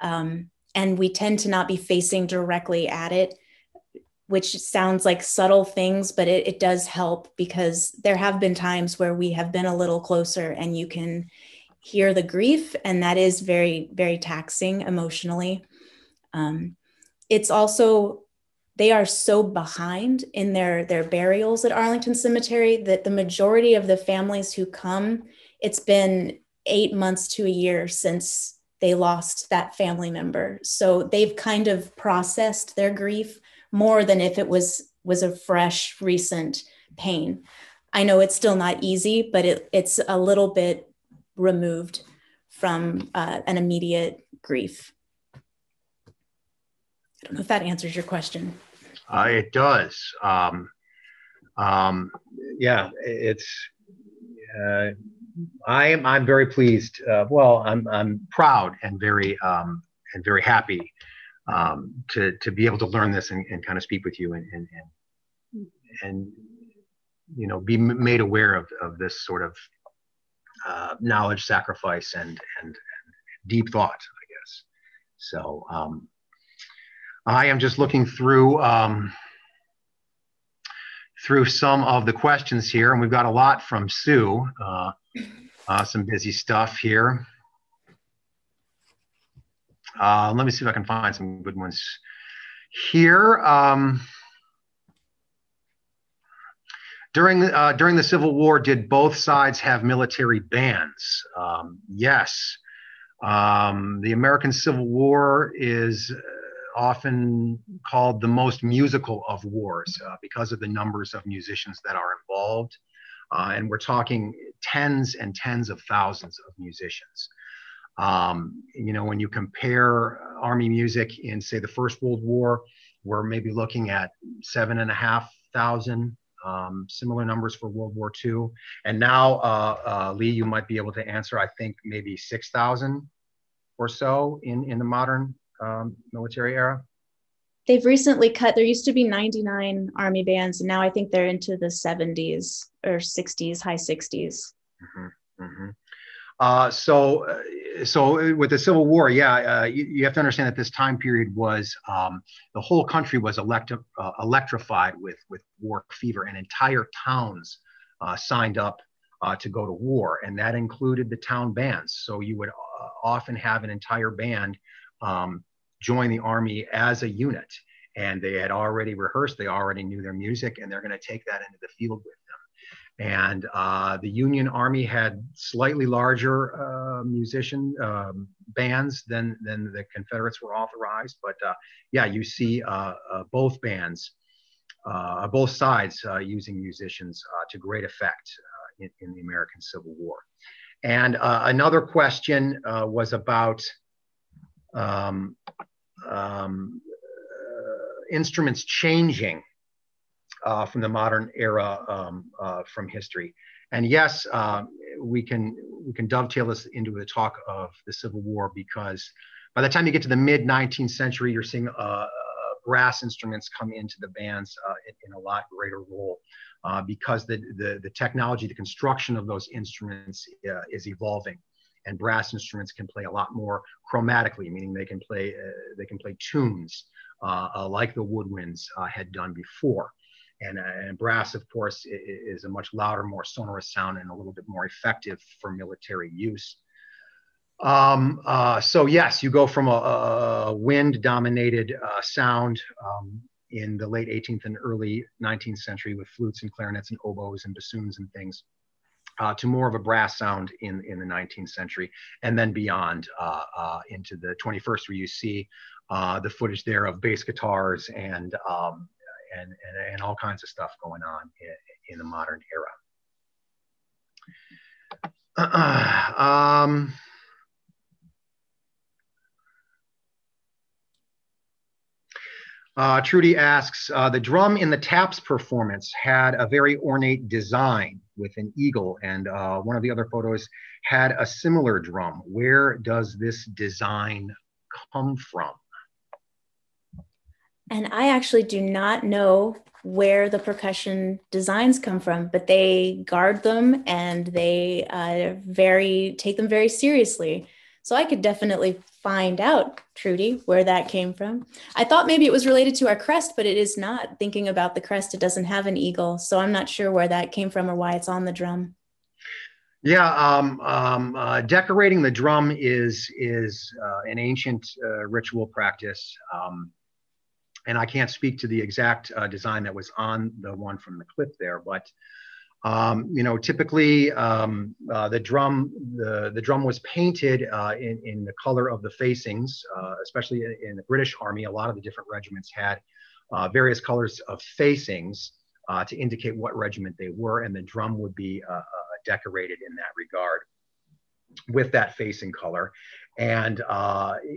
Um, and we tend to not be facing directly at it, which sounds like subtle things, but it, it does help because there have been times where we have been a little closer and you can hear the grief, and that is very, very taxing emotionally. Um, it's also they are so behind in their their burials at Arlington Cemetery that the majority of the families who come, it's been eight months to a year since they lost that family member. So they've kind of processed their grief more than if it was was a fresh, recent pain. I know it's still not easy, but it, it's a little bit removed from uh, an immediate grief. I don't know if that answers your question.
Uh, it does. Um, um, yeah, it's. Uh, I am. I'm very pleased. Uh, well, I'm. I'm proud and very um, and very happy um, to to be able to learn this and, and kind of speak with you and and and, and you know be made aware of, of this sort of uh, knowledge sacrifice and, and, and deep thought i guess so um, i am just looking through um, through some of the questions here and we've got a lot from sue uh, uh, some busy stuff here uh, let me see if i can find some good ones here um, during uh, during the Civil War, did both sides have military bands? Um, yes. Um, the American Civil War is uh, often called the most musical of wars uh, because of the numbers of musicians that are involved. Uh, and we're talking tens and tens of thousands of musicians. Um, you know, when you compare Army music in, say, the First World War, we're maybe looking at seven and a half thousand um, similar numbers for World War II. And now, uh, uh, Lee, you might be able to answer, I think maybe 6,000 or so in, in the modern um, military era.
They've recently cut, there used to be 99 Army bands, and now I think they're into the 70s or 60s, high 60s. Mm-hmm,
mm-hmm. Uh, so, uh, so with the Civil War, yeah, uh, you, you, have to understand that this time period was um, the whole country was elect- uh, electrified with with war fever, and entire towns uh, signed up uh, to go to war, and that included the town bands. So you would often have an entire band um, join the army as a unit, and they had already rehearsed, they already knew their music, and they're going to take that into the field with them. and uh, the Union Army had slightly larger uh, musician um, bands than, than the Confederates were authorized. But uh, yeah, you see uh, uh, both bands, uh, both sides using musicians to great effect in, in, the American Civil War. And another question was about um, um, instruments changing uh, from the modern era um, uh, from history. And yes, uh, we can we can dovetail this into the talk of the Civil War because by the time you get to the mid 19th century, you're seeing uh, uh, brass instruments come into the bands uh, in, in, a lot greater role. because the, the, the technology, the construction of those instruments is evolving, and brass instruments can play a lot more chromatically, meaning they can play they can play tunes like the woodwinds had done before. And, uh, and brass, of course, is a much louder, more sonorous sound and a little bit more effective for military use. Um, uh, so yes, you go from a, a wind-dominated uh, sound um, in the late 18th and early 19th century with flutes and clarinets and oboes and bassoons and things uh, to more of a brass sound in, in the 19th century and then beyond uh, uh, into the 21st where you see uh, the footage there of bass guitars and um, and, and, and all kinds of stuff going on in, in the modern era. [clears throat] um, Uh, Trudy asks, uh, the drum in the Taps performance had a very ornate design with an eagle, and uh, one of the other photos had a similar drum. Where does this design come from?
And I actually do not know where the percussion designs come from, but they guard them and they uh, very take them very seriously. So I could definitely find out, Trudy, where that came from. I thought maybe it was related to our crest, but it is not. Thinking about the crest, it doesn't have an eagle, so I'm not sure where that came from or why it's on the drum.
Yeah, um, um, uh, decorating the drum is is uh, an ancient uh, ritual practice. Um, and I can't speak to the exact uh, design that was on the one from the clip there, but um, you know, typically um, uh, the drum the, the drum was painted uh, in, in the color of the facings, uh, especially in the British Army. A lot of the different regiments had uh, various colors of facings uh, to indicate what regiment they were, and the drum would be uh, decorated in that regard with that facing color. And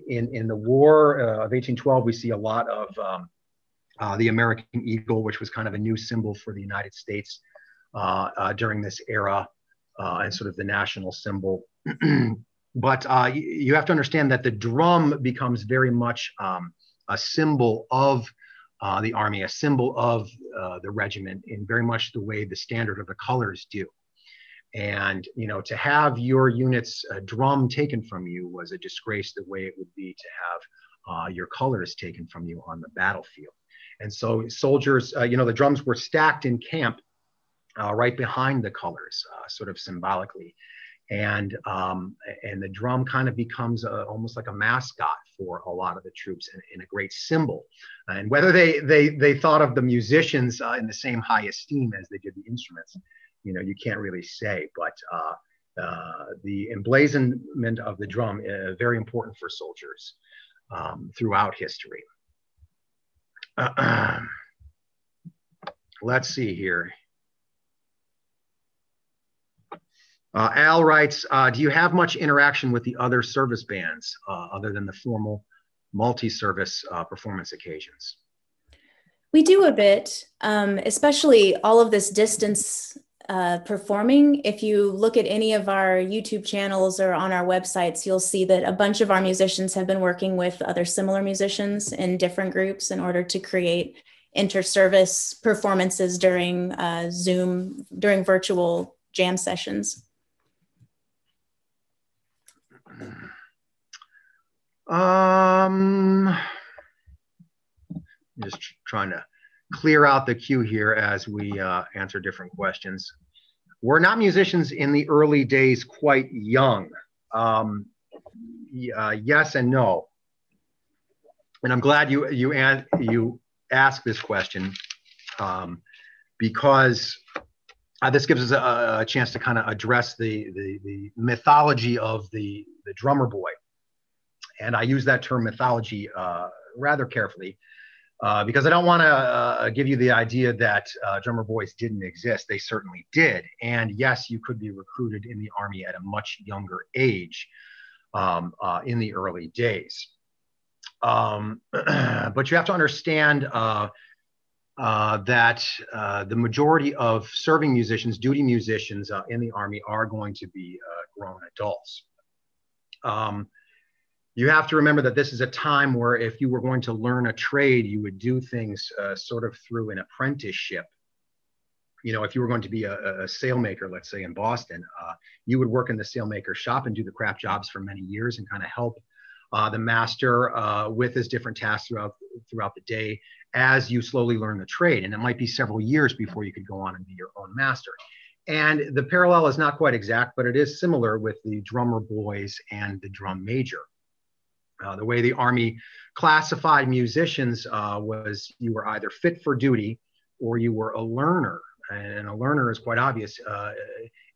in, in the War of 1812, we see a lot of um, the American eagle, which was kind of a new symbol for the United States during this era uh, and sort of the national symbol. [clears throat] but you, have to understand that the drum becomes very much um, a symbol of the army, a symbol of the regiment in very much the way the standard of the colors do and you know to have your unit's uh, drum taken from you was a disgrace the way it would be to have uh, your colors taken from you on the battlefield and so soldiers uh, you know the drums were stacked in camp uh, right behind the colors uh, sort of symbolically and um, and the drum kind of becomes a, almost like a mascot for a lot of the troops and, and a great symbol and whether they they they thought of the musicians uh, in the same high esteem as they did the instruments you know, you can't really say, but uh, uh, the emblazonment of the drum is very important for soldiers um, throughout history. Uh, [clears throat] let's see here. Uh, Al writes, uh, do you have much interaction with the other service bands uh, other than the formal multi-service uh, performance occasions?
We do a bit, um, especially all of this distance uh, performing. If you look at any of our YouTube channels or on our websites, you'll see that a bunch of our musicians have been working with other similar musicians in different groups in order to create inter-service performances during uh, Zoom, during virtual jam sessions.
Um, just trying to clear out the queue here as we uh, answer different questions. We're not musicians in the early days quite young. Um, uh, yes and no. And I'm glad you you you asked this question um, because uh, this gives us a, a chance to kind of address the, the, the mythology of the the drummer boy, and I use that term mythology uh, rather carefully uh, because I don't want to uh, give you the idea that uh, drummer boys didn't exist. They certainly did. And yes, you could be recruited in the Army at a much younger age um, uh, in the early days. Um, [clears throat] but you have to understand uh, that the majority of serving musicians, duty musicians in the Army, are going to be grown adults. Um, you have to remember that this is a time where if you were going to learn a trade, you would do things uh, sort of through an apprenticeship. You know, if you were going to be a, a sailmaker, let's say in Boston, uh, you would work in the sailmaker shop and do the craft jobs for many years and kind of help uh, the master uh, with his different tasks throughout throughout the day as you slowly learn the trade. And it might be several years before you could go on and be your own master. And the parallel is not quite exact, but it is similar with the drummer boys and the drum major. Uh, the way the Army classified musicians uh, was you were either fit for duty or you were a learner. And a learner is quite obvious. Uh,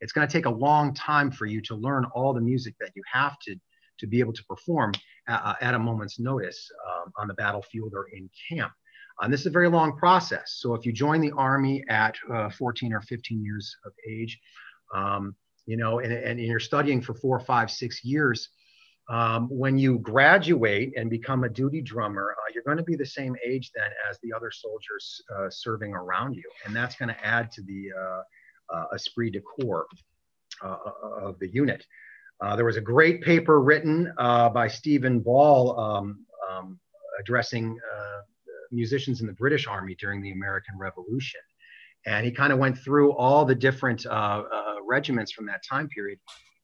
it's going to take a long time for you to learn all the music that you have to, to be able to perform at, uh, at a moment's notice um, on the battlefield or in camp. And this is a very long process. So if you join the Army at uh, 14 or 15 years of age, um, you know, and, and you're studying for four, five, six years, um, when you graduate and become a duty drummer, uh, you're going to be the same age then as the other soldiers uh, serving around you. And that's going to add to the uh, uh esprit de corps uh, uh, of the unit. there was a great paper written by Steven Baule um, um, addressing musicians in the British Army during the American Revolution. And he kind of went through all the different regiments from that time period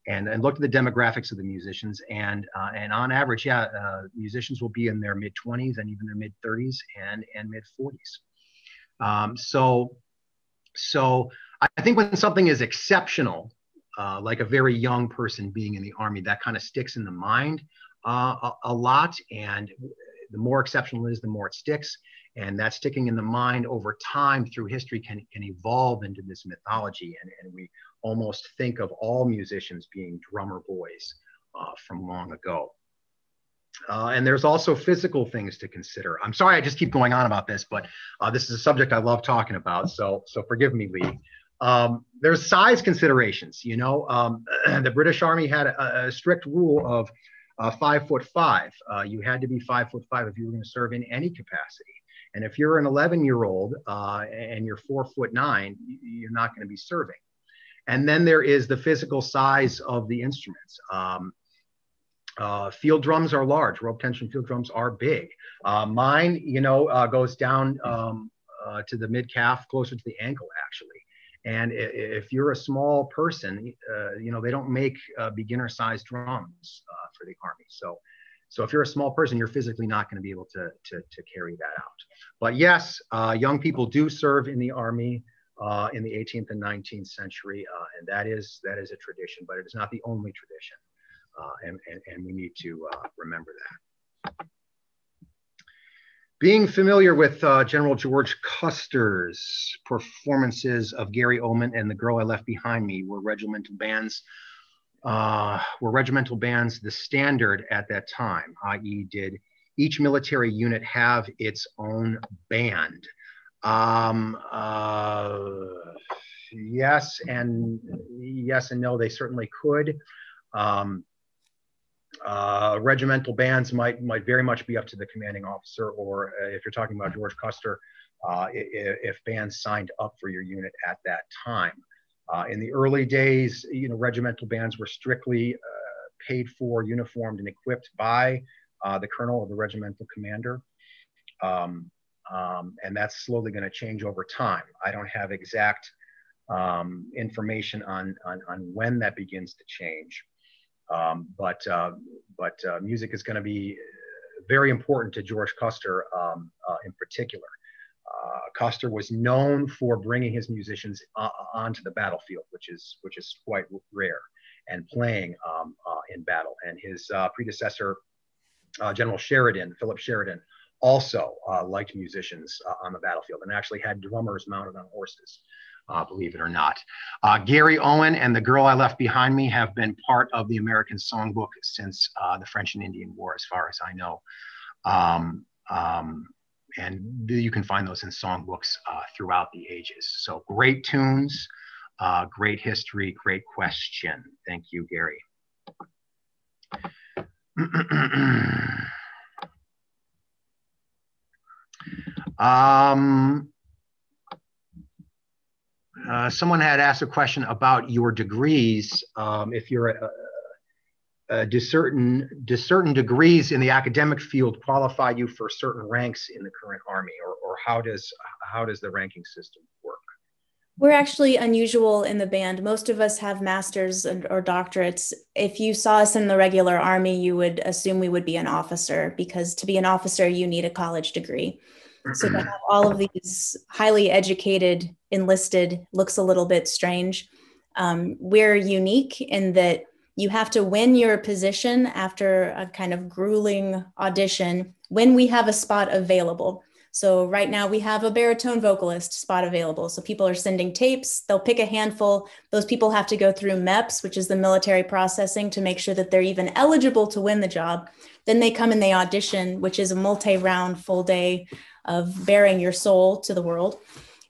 and, and looked at the demographics of the musicians. And, uh, and on average, yeah, uh, musicians will be in their mid 20s and even their mid 30s and, and mid 40s. Um, so, so I think when something is exceptional, uh, like a very young person being in the army, that kind of sticks in the mind uh, a, a, lot. And the more exceptional it is, the more it sticks. And that sticking in the mind over time through history can, can evolve into this mythology. And, and we almost think of all musicians being drummer boys uh, from long ago. uh, and there's also physical things to consider. I'm sorry, I just keep going on about this, but uh, this is a subject I love talking about. So, so forgive me, Lee. Um, there's size considerations. You know, um, [clears throat] the British Army had a, a strict rule of uh, five foot five. Uh, you had to be five foot five if you were going to serve in any capacity. And if you're an 11 year old uh, and you're four foot nine, you're not going to be serving. And then there is the physical size of the instruments. Um, uh, field drums are large. Rope tension field drums are big. Uh, mine, you know, uh, goes down um, uh, to the mid calf, closer to the ankle, actually. And if you're a small person, uh, you know, they don't make uh, beginner sized drums for the Army. So, so if you're a small person, you're physically not going to be able to, to, to, carry that out. But yes, young people do serve in the Army. In the 18th and 19th century, and that is that is a tradition, but it is not the only tradition. Uh, and, and, and, we need to uh, remember that. Being familiar with uh, General George Custer's performances of Gary Owen and The Girl I Left Behind Me were regimental bands uh, were regimental bands the standard at that time, i.e., did each military unit have its own band? Um, uh, yes and yes and no, they certainly could. Um, uh, regimental bands might might very much be up to the commanding officer, or uh, if you're talking about George Custer, uh, if, bands signed up for your unit at that time. Uh, in the early days, you know, regimental bands were strictly uh, paid for, uniformed, and equipped by uh, the colonel or the regimental commander. Um, um, and that's slowly going to change over time. I don't have exact um, information on, on, on when that begins to change. Um, but uh, but uh, music is going to be very important to George Custer um, uh, in particular. Uh, Custer was known for bringing his musicians uh, onto the battlefield, which is which is quite rare, and playing um, uh, in battle. And his predecessor, General Sheridan, Philip Sheridan, also liked musicians on the battlefield and actually had drummers mounted on horses uh, believe it or not. Uh, Gary Owen and The Girl I Left Behind Me have been part of the American Songbook since uh, the French and Indian War, as far as I know. Um, um, and you can find those in songbooks uh, throughout the ages. So great tunes, uh, great history, great question. Thank you, Gary. [clears throat] um, uh, someone had asked a question about your degrees. Um, if you're a, a, do certain do certain degrees in the academic field qualify you for certain ranks in the current army, or, or how does how does the ranking system work?
We're actually unusual in the band. Most of us have masters and, or doctorates. If you saw us in the regular army, you would assume we would be an officer because to be an officer, you need a college degree. So to have all of these highly educated enlisted looks a little bit strange. Um, we're unique in that you have to win your position after a kind of grueling audition when we have a spot available. So right now we have a baritone vocalist spot available. So people are sending tapes, they'll pick a handful. Those people have to go through MEPS, which is the military processing to make sure that they're even eligible to win the job. Then they come and they audition, which is a multi-round full day of baring your soul to the world.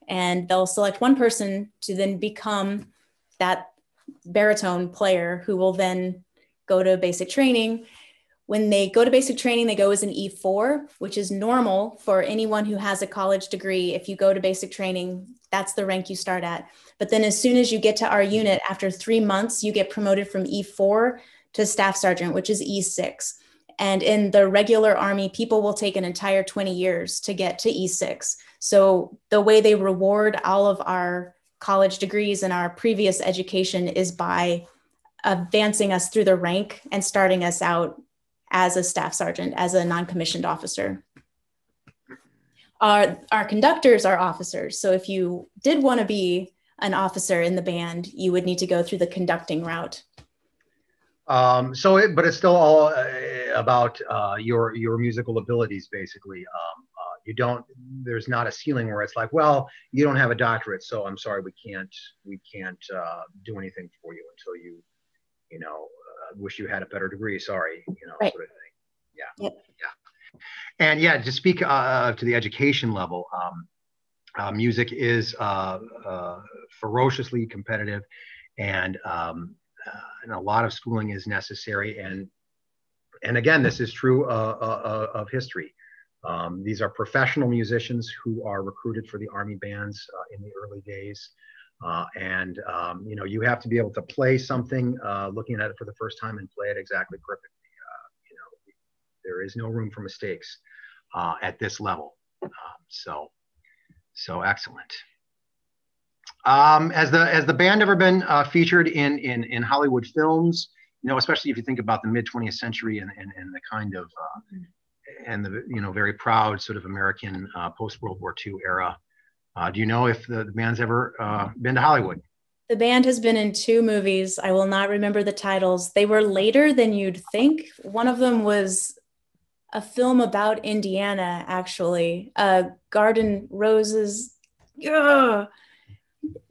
And they'll select one person to then become that baritone player who will then go to basic training. When they go to basic training, they go as an E4, which is normal for anyone who has a college degree. If you go to basic training, that's the rank you start at. But then, as soon as you get to our unit, after three months, you get promoted from E4 to staff sergeant, which is E6. And in the regular army, people will take an entire 20 years to get to E6. So the way they reward all of our college degrees and our previous education is by advancing us through the rank and starting us out as a staff sergeant, as a non-commissioned officer. Our, our conductors are officers. So if you did want to be an officer in the band, you would need to go through the conducting route.
Um, so, it, but it's still all uh, about uh, your your musical abilities, basically. Um, uh, you don't. There's not a ceiling where it's like, well, you don't have a doctorate, so I'm sorry, we can't we can't uh, do anything for you until you, you know, uh, wish you had a better degree. Sorry, you know,
right.
sort of thing. Yeah. Yep. Yeah. And yeah, to speak uh, to the education level, um, uh, music is uh, uh ferociously competitive, and, um, uh, and a lot of schooling is necessary. And and again, this is true uh, of history. Um, these are professional musicians who are recruited for the Army bands in the early days. Uh, and um, you know you have to be able to play something uh, looking at it for the first time and play it exactly perfectly uh, you know there is no room for mistakes uh, at this level so so excellent um, has the has the band ever been uh, featured in, in in hollywood films you know especially if you think about the mid 20th century and, and, and the kind of uh, and the you know very proud sort of american post world war ii era uh, do you know if the, the band's ever uh, been to Hollywood?
The band has been in two movies. I will not remember the titles. They were later than you'd think. One of them was a film about Indiana, actually. Uh, Garden Roses. Ugh.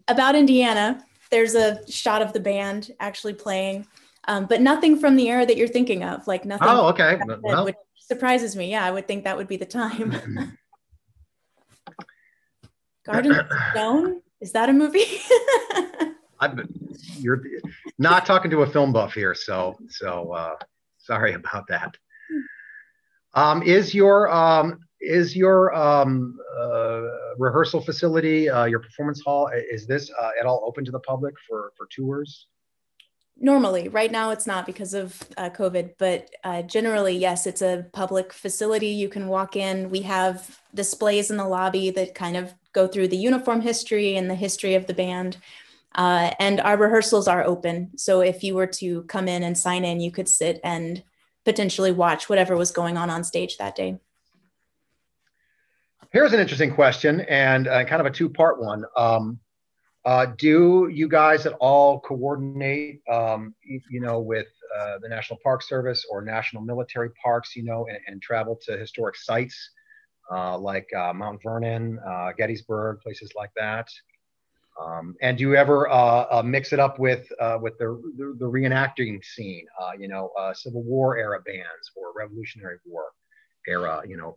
About Indiana. There's a shot of the band actually playing, um, but nothing from the era that you're thinking of. Like nothing.
Oh, okay. Well.
Which surprises me. Yeah, I would think that would be the time. [laughs] Garden [clears throat] Stone? Is that a movie? [laughs]
I've been, you're not talking to a film buff here, so so uh, sorry about that. Um, is your um, is your um, uh, rehearsal facility, uh, your performance hall, is this uh, at all open to the public for for tours?
Normally, right now it's not because of uh, COVID, but uh, generally, yes, it's a public facility. You can walk in. We have displays in the lobby that kind of go through the uniform history and the history of the band. Uh, and our rehearsals are open. So if you were to come in and sign in, you could sit and potentially watch whatever was going on on stage that day.
Here's an interesting question and uh, kind of a two part one. Um, uh, do you guys at all coordinate, um, you know, with uh, the National Park Service or National Military Parks, you know, and, and travel to historic sites uh, like uh, Mount Vernon, uh, Gettysburg, places like that. Um, and do you ever uh, uh, mix it up with uh, with the, the, the reenacting scene? you know, Civil War era bands or Revolutionary War era, you know,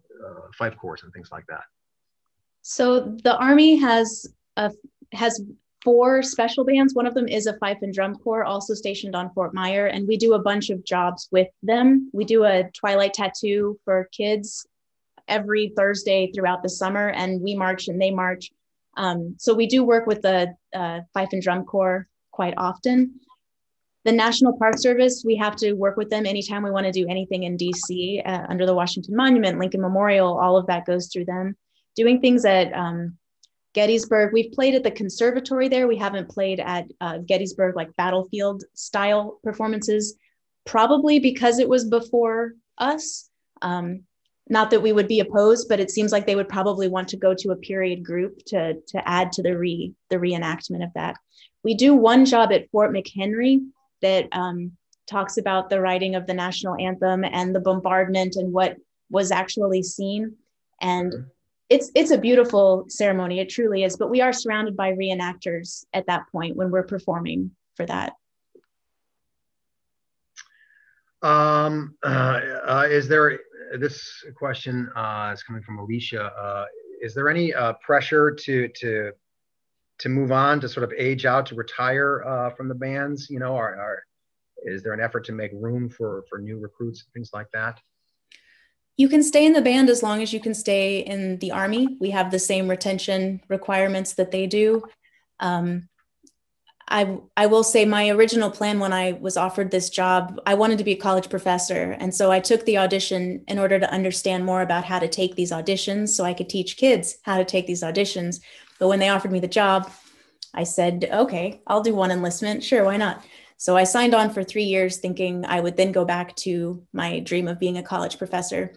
fife corps and things like that.
So the Army has a, has four special bands. One of them is a fife and drum corps, also stationed on Fort Myer, and we do a bunch of jobs with them. We do a twilight tattoo for kids every Thursday throughout the summer, and we march and they march. Um, so we do work with the uh, Fife and Drum Corps quite often. The National Park Service, we have to work with them anytime we want to do anything in DC uh, under the Washington Monument, Lincoln Memorial, all of that goes through them. Doing things at um, Gettysburg, we've played at the conservatory there. We haven't played at uh, Gettysburg like battlefield style performances, probably because it was before us. Um, not that we would be opposed, but it seems like they would probably want to go to a period group to, to add to the re the reenactment of that. We do one job at Fort McHenry that um, talks about the writing of the national anthem and the bombardment and what was actually seen. And it's it's a beautiful ceremony, it truly is. But we are surrounded by reenactors at that point when we're performing for that.
Um, uh, uh, is there this question uh, is coming from Alicia. Uh, is there any uh, pressure to to to move on to sort of age out to retire uh, from the bands? You know, are, are, is there an effort to make room for for new recruits and things like that?
You can stay in the band as long as you can stay in the army. We have the same retention requirements that they do. Um, I, I will say my original plan when I was offered this job, I wanted to be a college professor. And so I took the audition in order to understand more about how to take these auditions so I could teach kids how to take these auditions. But when they offered me the job, I said, okay, I'll do one enlistment. Sure, why not? So I signed on for three years thinking I would then go back to my dream of being a college professor.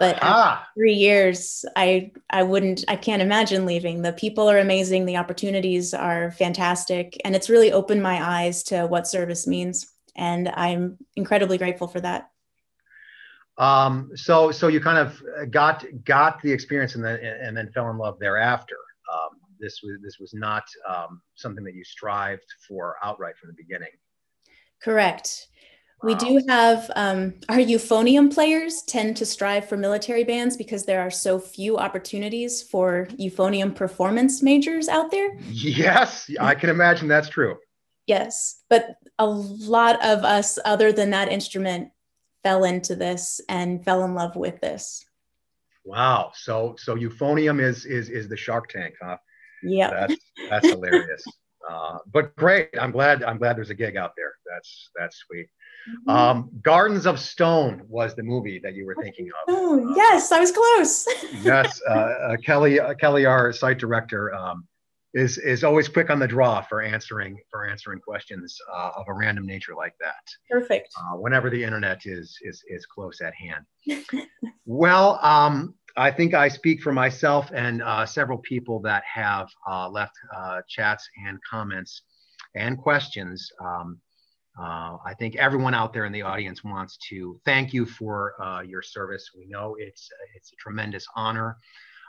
But ah. three years, I I wouldn't I can't imagine leaving. The people are amazing, the opportunities are fantastic, and it's really opened my eyes to what service means. And I'm incredibly grateful for that.
Um, so so you kind of got got the experience and then and then fell in love thereafter. Um, this was this was not um, something that you strived for outright from the beginning.
Correct We do have um, our euphonium players tend to strive for military bands because there are so few opportunities for euphonium performance majors out there.
Yes, I can imagine that's true.
Yes, but a lot of us, other than that instrument, fell into this and fell in love with this.
Wow. So so euphonium is is is the Shark Tank, huh?
Yeah.
That's that's [laughs] hilarious. Uh, but great. I'm glad I'm glad there's a gig out there. That's that's sweet. Mm-hmm. Um, Gardens of Stone was the movie that you were thinking of.
Oh, yes, I was close. [laughs]
yes, uh, uh, Kelly, uh, Kelly, our site director, um, is is always quick on the draw for answering for answering questions uh, of a random nature like that.
Perfect.
Uh, whenever the internet is is is close at hand. [laughs] well, um, I think I speak for myself and uh, several people that have left chats and comments and questions. Um, uh, I think everyone out there in the audience wants to thank you for uh, your service. We know it's it's a tremendous honor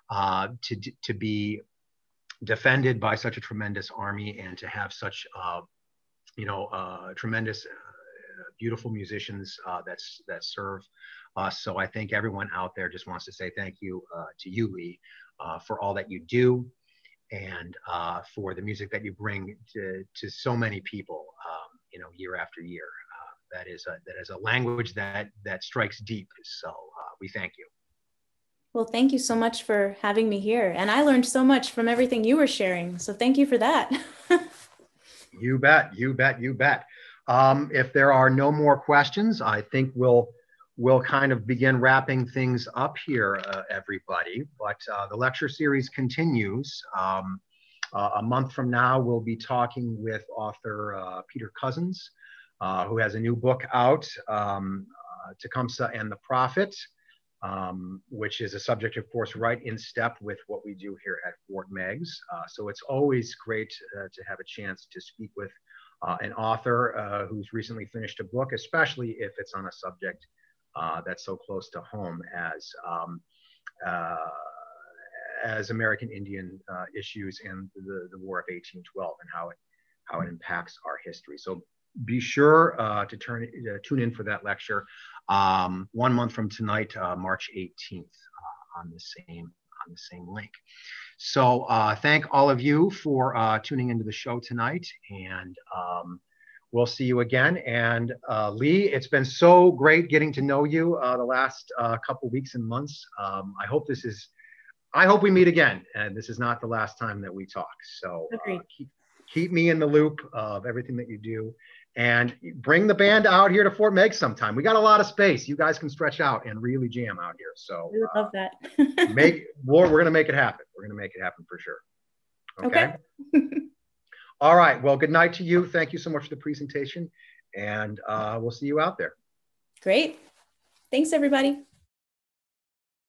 uh, to to be defended by such a tremendous army and to have such uh, you know uh, tremendous uh, beautiful musicians that's that serve us. So I think everyone out there just wants to say thank you to you, Lee, for all that you do and for the music that you bring to, to so many people you know year after year. Uh, that is a, that is a language that that strikes deep. So uh, we thank you.
Well, thank you so much for having me here, and I learned so much from everything you were sharing. So thank you for that. [laughs]
you bet, you bet, you bet. Um, if there are no more questions, I think we'll we'll kind of begin wrapping things up here, uh, everybody. But uh, the lecture series continues. Um, uh, a month from now, we'll be talking with author uh, Peter Cozzens, uh, who has a new book out, um, uh, Tecumseh and the Prophet, um, which is a subject, of course, right in step with what we do here at Fort Meigs. Uh, so it's always great uh, to have a chance to speak with an author who's recently finished a book, especially if it's on a subject that's so close to home as um, as American Indian uh, issues and the, the War of 1812 and how it how it impacts our history. So be sure uh, to turn uh, tune in for that lecture um, one month from tonight, uh, March 18th, uh, on the same on the same link. So uh, thank all of you for tuning into the show tonight, and um, we'll see you again. And Lee, it's been so great getting to know you the last couple weeks and months. Um, I hope this is I hope we meet again. And this is not the last time that we talk. So uh, keep, keep me in the loop of everything that you do and bring the band out here to Fort Meigs sometime. We got a lot of space. You guys can stretch out and really jam out here. So
we would uh, love that. [laughs]
make we're, we're going to make it happen. We're going to make it happen for sure. Okay. okay. [laughs] All right. Well, good night to you. Thank you so much for the presentation. And uh, we'll see you out there.
Great. Thanks, everybody.